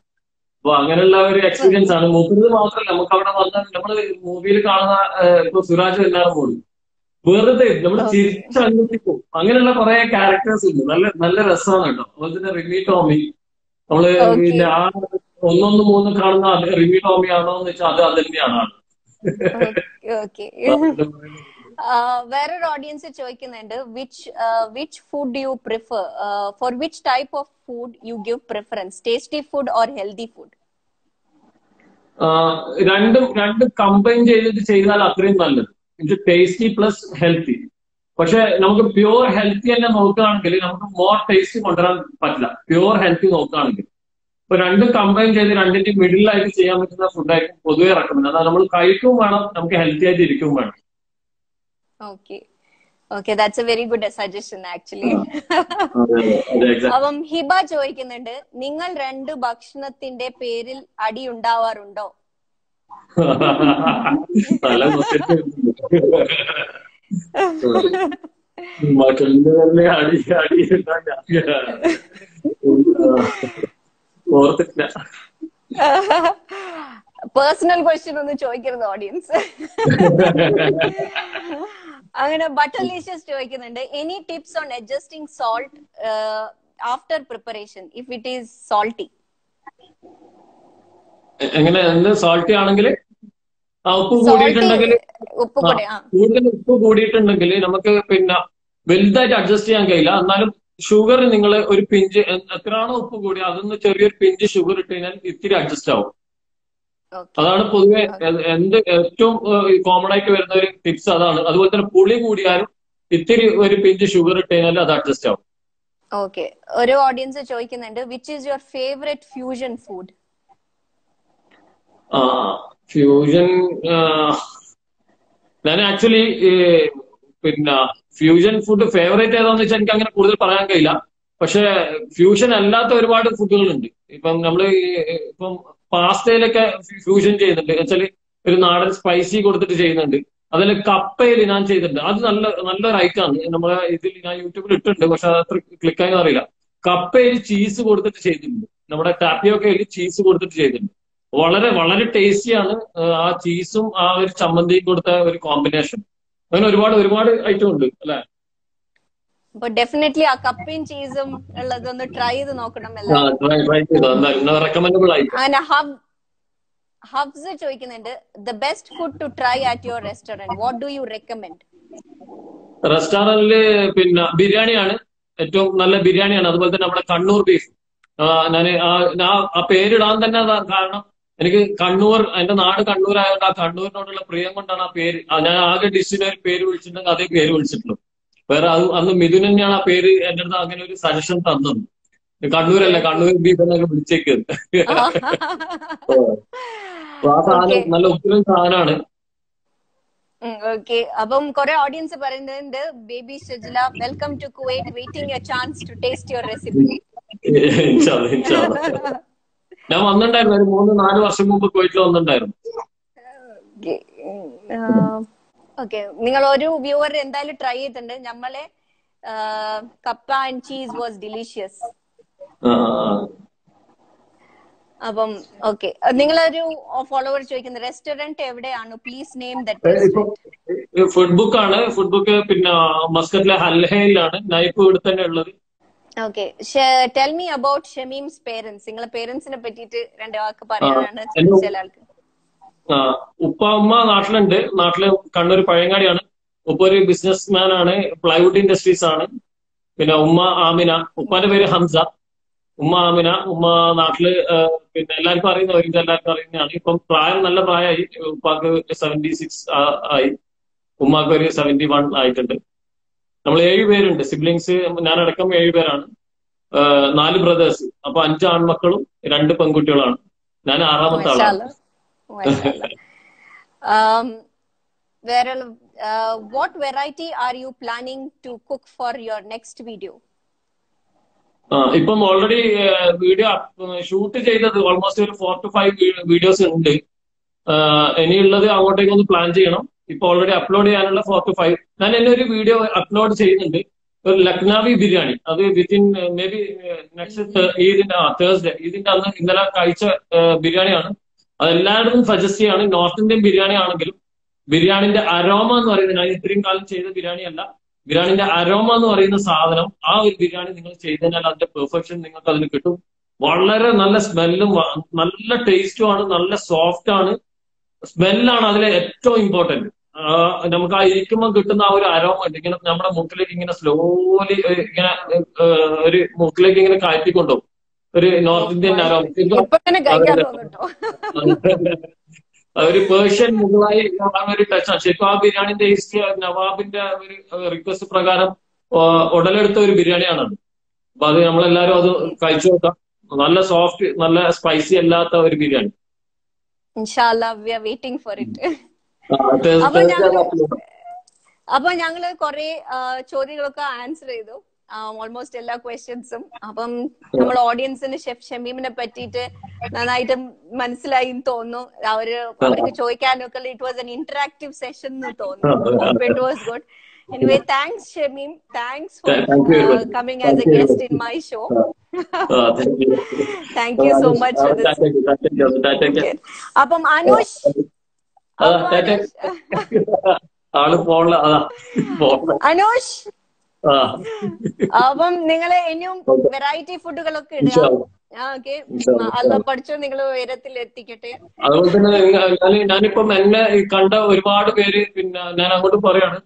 അപ്പൊ അങ്ങനെയുള്ള ഒരു എക്സ്പീരിയൻസ് ആണ്. മൂപ്പരുത് മാത്രമല്ല നമുക്ക് അവിടെ വന്ന നമ്മൾ മൂവിയിൽ കാണുന്ന ഇപ്പൊ സുരാജ് എല്ലാവരും പോലും വെറുതെ നമ്മൾ ചിരിച്ചങ്ങോട്ടിപ്പോ അങ്ങനെയുള്ള കുറെ ക്യാരക്ടേഴ്സ് ഉണ്ട്. നല്ല നല്ല രസമാണ് കേട്ടോ. അതുപോലെ തന്നെ റിമി ടോമി. നമ്മൾ. പിന്നെ ആ ഒന്നൊന്ന് മൂന്ന് കാണുന്ന റിമി ടോമി ആണോ എന്ന് വെച്ചാൽ അത് അത് തന്നെയാണ് ഓക്കേ ഓക്കെ വേറൊരു ഓഡിയൻസ് ചോദിക്കുന്നുണ്ട് which which food you prefer for which type of food you give preference tasty food or healthy food രണ്ടും രണ്ടും കമ്പൈൻ ചെയ്തിട്ട് ചെയ്താൽ അത്രയും നല്ലത്. ഇത് ടേസ്റ്റി പ്ലസ് ഹെൽത്തി പക്ഷെ നമുക്ക് പ്യുവർ ഹെൽത്തി തന്നെ നോക്കുകയാണെങ്കിൽ നമുക്ക് മോർ ടേസ്റ്റ് കൊണ്ടുവരാൻ പറ്റില്ല. പ്യുവർ ഹെൽത്തി നോക്കുകയാണെങ്കിൽ. ഇപ്പൊ രണ്ടും കമ്പൈൻ ചെയ്ത് രണ്ടിന്റെ മിഡിലായിട്ട് ചെയ്യാൻ പറ്റുന്ന ഫുഡായിരിക്കും പൊതുവെ ഇറക്കുന്നത് അതാ നമ്മൾ കഴിക്കും വേണം നമുക്ക് ഹെൽത്തി ആയിട്ട് ഇരിക്കും വേണം. Okay okay that's a very good suggestion actually അപ്പം ഹിബ ചോദിക്കുന്നുണ്ട് നിങ്ങൾ രണ്ട് ഭക്ഷണത്തിന്റെ പേരിൽ അടി ഉണ്ടാവാറുണ്ടോ? നല്ല തന്നെ അടി അടി ഓർത്തിട്ടില്ല. പേഴ്സണൽ ക്വസ്റ്റ്യൻ ഒന്ന് ചോദിക്കരുത് ഓഡിയൻസ് അങ്ങനെ ബട്ടർ ലീഷ്യസ് ചോദിക്കുന്നുണ്ട്. Any tips on adjusting salt after preparation if it is salty എങ്ങനെ? എന്ത്? സോൾട്ടി ആണെങ്കിൽ ആ ഉപ്പ് കൂടിയിട്ടുണ്ടെങ്കിൽ കൂടുതൽ ഉപ്പ് കൂടിയിട്ടുണ്ടെങ്കിൽ നമുക്ക് പിന്നെ വലുതായിട്ട് അഡ്ജസ്റ്റ് ചെയ്യാൻ കഴിയില്ല. എന്നാലും ഷുഗർ നിങ്ങൾ ഒരു പിഞ്ച് എത്രയാണോ ഉപ്പ് കൂടി അതൊന്ന് ചെറിയൊരു പിഞ്ച് ഷുഗർ ഇട്ട് കഴിഞ്ഞാൽ ഇത്തിരി അഡ്ജസ്റ്റ് ആവും. അതാണ് പൊതുവെ എന്ത് ഏറ്റവും കോമൺ ആയിട്ട് വരുന്ന ഒരു ടിപ്സ് അതാണ്. അതുപോലെ തന്നെ പുളി കൂടിയാലും ഇത്തിരി ഒരു പിഞ്ച് ഷുഗർ ഇട്ട് കഴിഞ്ഞാൽ അത് അഡ്ജസ്റ്റ് ആവും. ഓക്കെ. ഒരു ഓഡിയൻസ് ചോദിക്കുന്നുണ്ട് which is your favourite fusion food ആ ഫ്യൂഷൻ ഞാൻ ആക്ച്വലി പിന്നെ ഫ്യൂഷൻ ഫുഡ് ഫേവറേറ്റ് ഏതാന്ന് വെച്ചാൽ എനിക്ക് അങ്ങനെ കൂടുതൽ പറയാൻ കഴിയില്ല. പക്ഷെ ഫ്യൂഷൻ അല്ലാത്ത ഒരുപാട് ഫുഡുകളുണ്ട് ഇപ്പം നമ്മൾ ഇപ്പം പാസ്തയിലൊക്കെ ഫ്യൂഷൻ ചെയ്യുന്നുണ്ട്. വെച്ചാൽ ഒരു നാടൻ സ്പൈസി കൊടുത്തിട്ട് ചെയ്യുന്നുണ്ട്. അതിൽ കപ്പയിൽ ഞാൻ ചെയ്തിട്ടുണ്ട്. അത് നല്ല നല്ലൊരു ഐറ്റാണ് നമ്മളെ ഇതിൽ ഞാൻ യൂട്യൂബിൽ ഇട്ടിട്ടുണ്ട്. പക്ഷെ അത് അത്ര ക്ലിക്കായെന്ന് അറിയില്ല. കപ്പയിൽ ചീസ് കൊടുത്തിട്ട് ചെയ്തിട്ടുണ്ട്. നമ്മുടെ ടാപ്പിയോക്കയിൽ ചീസ് കൊടുത്തിട്ട് ചെയ്തിട്ടുണ്ട്. വളരെ വളരെ ടേസ്റ്റിയാണ് ആ ചീസും ആ ഒരു ചമ്മന്തിയും കൊടുത്ത ഒരു കോമ്പിനേഷൻ അങ്ങനെ ഒരുപാട് ഒരുപാട് ഐറ്റം ഉണ്ട് അല്ലെ? അപ്പൊ ഡെഫിനറ്റ്ലി ആ കപ്പയും ചീസും ഉള്ളത് ഒന്ന് ട്രൈ ചെയ്ത് നോക്കണം അങ്ങനെ ഹബ് ഹബ്സ് ചോദിക്കുന്നുണ്ട് the best food to try at your restaurant what do you recommend റെസ്റ്റോറന്റിൽ പിന്നെ ബിരിയാണിയാണ്. ഏറ്റവും നല്ല ബിരിയാണിയാണ്. അതുപോലെ തന്നെ നമ്മുടെ കണ്ണൂർ ബീഫ് ഞാൻ ആ പേരിടാൻ തന്നെ കാരണം. എനിക്ക് കണ്ണൂർ എന്റെ നാട് കണ്ണൂർ ആയതുകൊണ്ട് ആ കണ്ണൂരിനോടുള്ള പ്രിയം കൊണ്ടാണ് ആ പേര്. ഞാൻ ആകെ ഡിഷിന് ഒരു പേര് വിളിച്ചിട്ടുണ്ടെങ്കിൽ അതേ പേര് വിളിച്ചിട്ടുള്ളൂ. വേറെ അത് അന്ന് മിഥുൻ തന്നെയാണ് ആ പേര് എന്റെ അടുത്ത് അങ്ങനെ ഒരു സജഷൻ തന്നത്. കണ്ണൂരല്ല? കണ്ണൂർ ബീഫ് എന്നൊക്കെ വിളിച്ചേക്കുന്നത് അപ്പൊ ആ സാധനം നല്ല ഉത്തരം സാധനമാണ്. ഓക്കെ അപ്പം കുറെ ഓഡിയൻസ് പറയുന്നുണ്ട് baby Shajila welcome to Kuwait waiting a chance to taste your recipe. ഞാൻ വന്നിട്ടുണ്ടായിരുന്നു ഒരു മൂന്ന് നാല് വർഷം മുമ്പ് കുവൈറ്റിൽ വന്നിട്ടുണ്ടായിരുന്നു. ഓക്കെ നിങ്ങൾ ഒരു വ്യൂവർ എന്തായാലും ട്രൈ ചെയ്തിട്ടുണ്ട്. നമ്മളെ kappa and cheese was delicious അപ്പം ഓക്കെ നിങ്ങളൊരു ഫോളോവർ ചോദിക്കുന്നത് റെസ്റ്റോറന്റ് എവിടെയാണ്? Please name that food book ആണ്. ഫുഡ് ബുക്ക് പിന്നെ മസ്കറ്റിലെ ഹൽഹയിലാണ്. നൈപ്പ് ഇവിടെ തന്നെ ഉള്ളത്. Okay tell me about Shameem's parents നിങ്ങളെ പേരൻസിനെ പറ്റിയിട്ട് രണ്ട് വാക്ക് പറയാനാണ് ചില ആൾക്ക്. ഉപ്പ ഉമ്മ നാട്ടിലുണ്ട്. നാട്ടിൽ കണ്ണൂർ പഴയങ്ങാടിയാണ്. ഉപ്പ ഒരു ബിസിനസ് മാൻ ആണ്. പ്ലൈവുഡ് ഇൻഡസ്ട്രീസ് ആണ്. പിന്നെ ഉമ്മ ആമിന. ഉപ്പാന്റെ പേര് ഹംസ. ഉമ്മ ആമിന. ഉമ്മ നാട്ടിൽ പിന്നെ എല്ലാവർക്കും അറിയുന്ന ഒരുമിച്ച് എല്ലാവർക്കും അറിയുന്നതാണ്. ഇപ്പം പ്രായം നല്ല പ്രായമായി. ഉപ്പാക്ക് സെവന്റി സിക്സ് ആയി. ഉമ്മാക്ക് ഒരു സെവന്റി വൺ ആയിട്ടുണ്ട്. നമ്മൾ ഏഴ് പേരുണ്ട്. സിബ്ലിങ്സ് ഞാനടക്കം ഏഴ് പേരാണ്. നാല് ബ്രദേഴ്സ് അപ്പൊ അഞ്ച് ആൺമക്കളും രണ്ട് പെൺകുട്ടികളാണ്. ഞാൻ ആറാമത്തെ ആളാണ്. Um, where, uh, what variety are you planning to cook for your next video? ഇപ്പം ഓൾറെഡി വീഡിയോ ഷൂട്ട് ചെയ്തത് ഓൾമോസ്റ്റ് ഒരു ഫോർ ടു ഫൈവ് വീഡിയോസ് ഉണ്ട്. ഇനിയുള്ളത് അങ്ങോട്ടേക്ക് ഒന്ന് പ്ലാൻ ചെയ്യണം. ഇപ്പൊ ഓൾറെഡി അപ്ലോഡ് ചെയ്യാനുള്ള ഫോർ ടു ഫൈവ് ഞാൻ എന്നെ ഒരു വീഡിയോ അപ്ലോഡ് ചെയ്യുന്നുണ്ട്. ഒരു ലക്നാവി ബിരിയാണി. അത് വിത്തിൻ മേ ബി നെക്സ്റ്റ് ഈദിന്റെ തേഴ്സ്ഡേ ഇതിന്റെ അന്ന് ഇന്നലെ കഴിച്ച ബിരിയാണിയാണ്. അത് എല്ലായിടത്തും സജസ്റ്റ് ചെയ്യാണ്. നോർത്ത് ഇന്ത്യൻ ബിരിയാണി ആണെങ്കിലും ബിരിയാണിന്റെ അരോമ എന്ന് പറയുന്നത് ഞാൻ ഇത്രയും കാലം ചെയ്ത ബിരിയാണി അല്ല ബിരിയാണിന്റെ അരോമ എന്ന് പറയുന്ന സാധനം ആ ഒരു ബിരിയാണി നിങ്ങൾ ചെയ്തതിനാൽ അതിന്റെ പെർഫെക്ഷൻ നിങ്ങൾക്ക് അതിന് കിട്ടും. വളരെ നല്ല സ്മെല്ലും നല്ല ടേസ്റ്റും ആണ് നല്ല സോഫ്റ്റ് ആണ്. സ്മെല്ലാണ് അതിലെ ഏറ്റവും ഇമ്പോർട്ടന്റ് നമുക്ക് ആ ഇരിക്കുമ്പോൾ കിട്ടുന്ന ആ ഒരു അരോമ ഇങ്ങനെ നമ്മുടെ മൂക്കിലേക്ക് ഇങ്ങനെ സ്ലോലി ഇങ്ങനെ ഒരു മൂക്കിലേക്ക് ഇങ്ങനെ കയറ്റിക്കൊണ്ടുപോകും ഒരു നോർത്ത് ഇന്ത്യൻ ഒരു പേർഷ്യൻ മുഗളായി ഒരു ടച്ചാണ് ശരിക്കും ആ ബിരിയാണിന്റെ ഹിസ്റ്ററി നവാബിന്റെ ഒരു റിക്വസ്റ്റ് പ്രകാരം ഉടലെടുത്ത ഒരു ബിരിയാണിയാണ് അപ്പൊ അത് നമ്മളെല്ലാരും അത് കഴിച്ചു നോക്കാം. നല്ല സോഫ്റ്റ് നല്ല സ്പൈസി അല്ലാത്ത ഒരു ബിരിയാണി. വെയിറ്റിംഗ് ഫോർ ഇറ്റ് അപ്പൊ ഞങ്ങൾ കൊറേ ചോദ്യങ്ങളൊക്കെ ആൻസർ ചെയ്തു. ഓൾമോസ്റ്റ് എല്ലാ ക്വസ്റ്റ്യൻസും അപ്പം നമ്മൾ ഓഡിയൻസിന് ഷെഫ് ഷമീമിനെ പറ്റിയിട്ട് നന്നായിട്ട് മനസ്സിലായി തോന്നുന്നു. അവർ അവർക്ക് ചോദിക്കാനൊക്കെ it was an interactive session എന്ന് തോന്നുന്നു. It was good anyway thanks Shameem thanks for. Coming as a guest in my show. Thank you so much. അപ്പം അനുഷ് you. അനുഷ് അപ്പം നിങ്ങൾ ഇനിയും വെറൈറ്റി ഫുഡുകളൊക്കെ ഇടുക. നിങ്ങൾ അതുപോലെ തന്നെ ഞാനിപ്പം എന്നെ കണ്ട ഒരുപാട് പേര് പിന്നെ ഞാൻ അങ്ങോട്ട് പറയാണ്.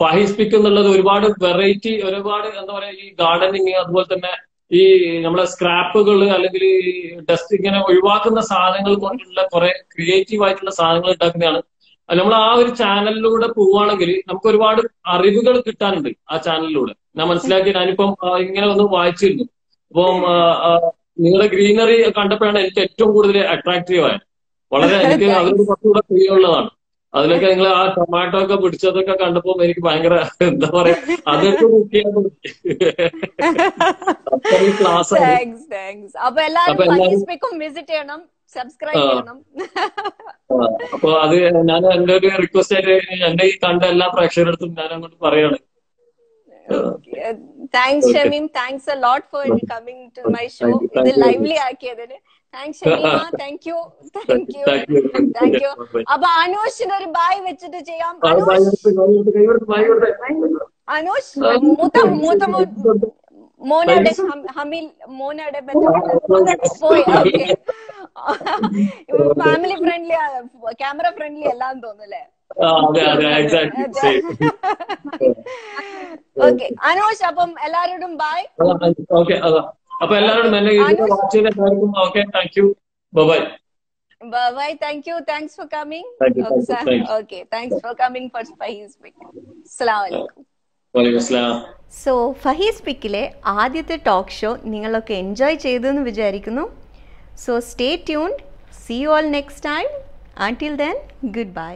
ഫഹീസ് പിക്ക് എന്നുള്ളത് ഒരുപാട് വെറൈറ്റി ഒരുപാട് എന്താ പറയാ ഈ ഗാർഡനിങ് അതുപോലെ തന്നെ ഈ നമ്മളെ സ്ക്രാപ്പുകൾ അല്ലെങ്കിൽ ഡസ്റ്റ് ഇങ്ങനെ ഒഴിവാക്കുന്ന സാധനങ്ങൾ കൊണ്ടുള്ള കുറെ ക്രിയേറ്റീവ് ആയിട്ടുള്ള സാധനങ്ങൾ ഉണ്ടാക്കുന്നതാണ്. നമ്മൾ ആ ഒരു ചാനലിലൂടെ പോവുകയാണെങ്കിൽ നമുക്ക് ഒരുപാട് അറിവുകൾ കിട്ടാനുണ്ട് ആ ചാനലിലൂടെ. ഞാൻ മനസ്സിലാക്കി ഞാനിപ്പം ഇങ്ങനെ ഒന്ന് വായിച്ചിരുന്നു. അപ്പം നിങ്ങളുടെ ഗ്രീനറി കണ്ടപ്പോഴാണ് എനിക്ക് ഏറ്റവും കൂടുതൽ അട്രാക്റ്റീവ് ആയത്. വളരെ എനിക്ക് അതിനോട് കുറച്ചുകൂടെ പ്രിയമുള്ളതാണ്. അതിലൊക്കെ നിങ്ങൾ ആ ടൊമാറ്റോ ഒക്കെ പിടിച്ചതൊക്കെ കണ്ടപ്പോ എനിക്ക് ഭയങ്കര എന്താ പറയാ അതൊക്കെ കുക്ക് ചെയ്യാൻ ക്ലാസ് അപ്പൊ ഫഹീസ്ബിക്കും വിസിറ്റ് ചെയ്യണം. സബ്സ്ക്രൈബ് ചെയ്യണം. അപ്പൊ അത് ഞാൻ എന്റെ ഒരു റിക്വസ്റ്റ് ആയിട്ട് എന്റെ ഈ കണ്ട എല്ലാ പ്രേക്ഷകരടുത്തും ഞാൻ അങ്ങോട്ട് പറയാണ്. Thanks. Shameem thanks a lot for coming to my show ഇത് ലൈവ്ലി ആക്കിയതിന്. Thanks Shameema thank you thank you. Thank you അപ്പൊ അനോഷിന് ഒരു ബായ് വെച്ചിട്ട് ചെയ്യാം. അനുഷ് മൂത്ത മൂത്ത മോ- മോനയുടെ ഹം- ഹമിൽ മോനയുടെ പോയി. Okay. Family friendly camera friendly എല്ലാം തോന്നുന്നല്ലേ? ഓക്കെ അനോഷ് അപ്പം എല്ലാരോടും ബൈ ഓക്കെ അപ്പൊ എല്ലാവരും ചെയ്ത എല്ലാവർക്കും okay thank you bye bye thank you thanks for coming. Okay thanks for coming for spice അസ്സലാമു അലൈക്കും സോ ഫഹീസ് പിക്കിലെ ആദ്യത്തെ ടോക്ക് ഷോ നിങ്ങളൊക്കെ എൻജോയ് ചെയ്തു എന്ന് വിചാരിക്കുന്നു. So stay tuned see you all next time until then goodbye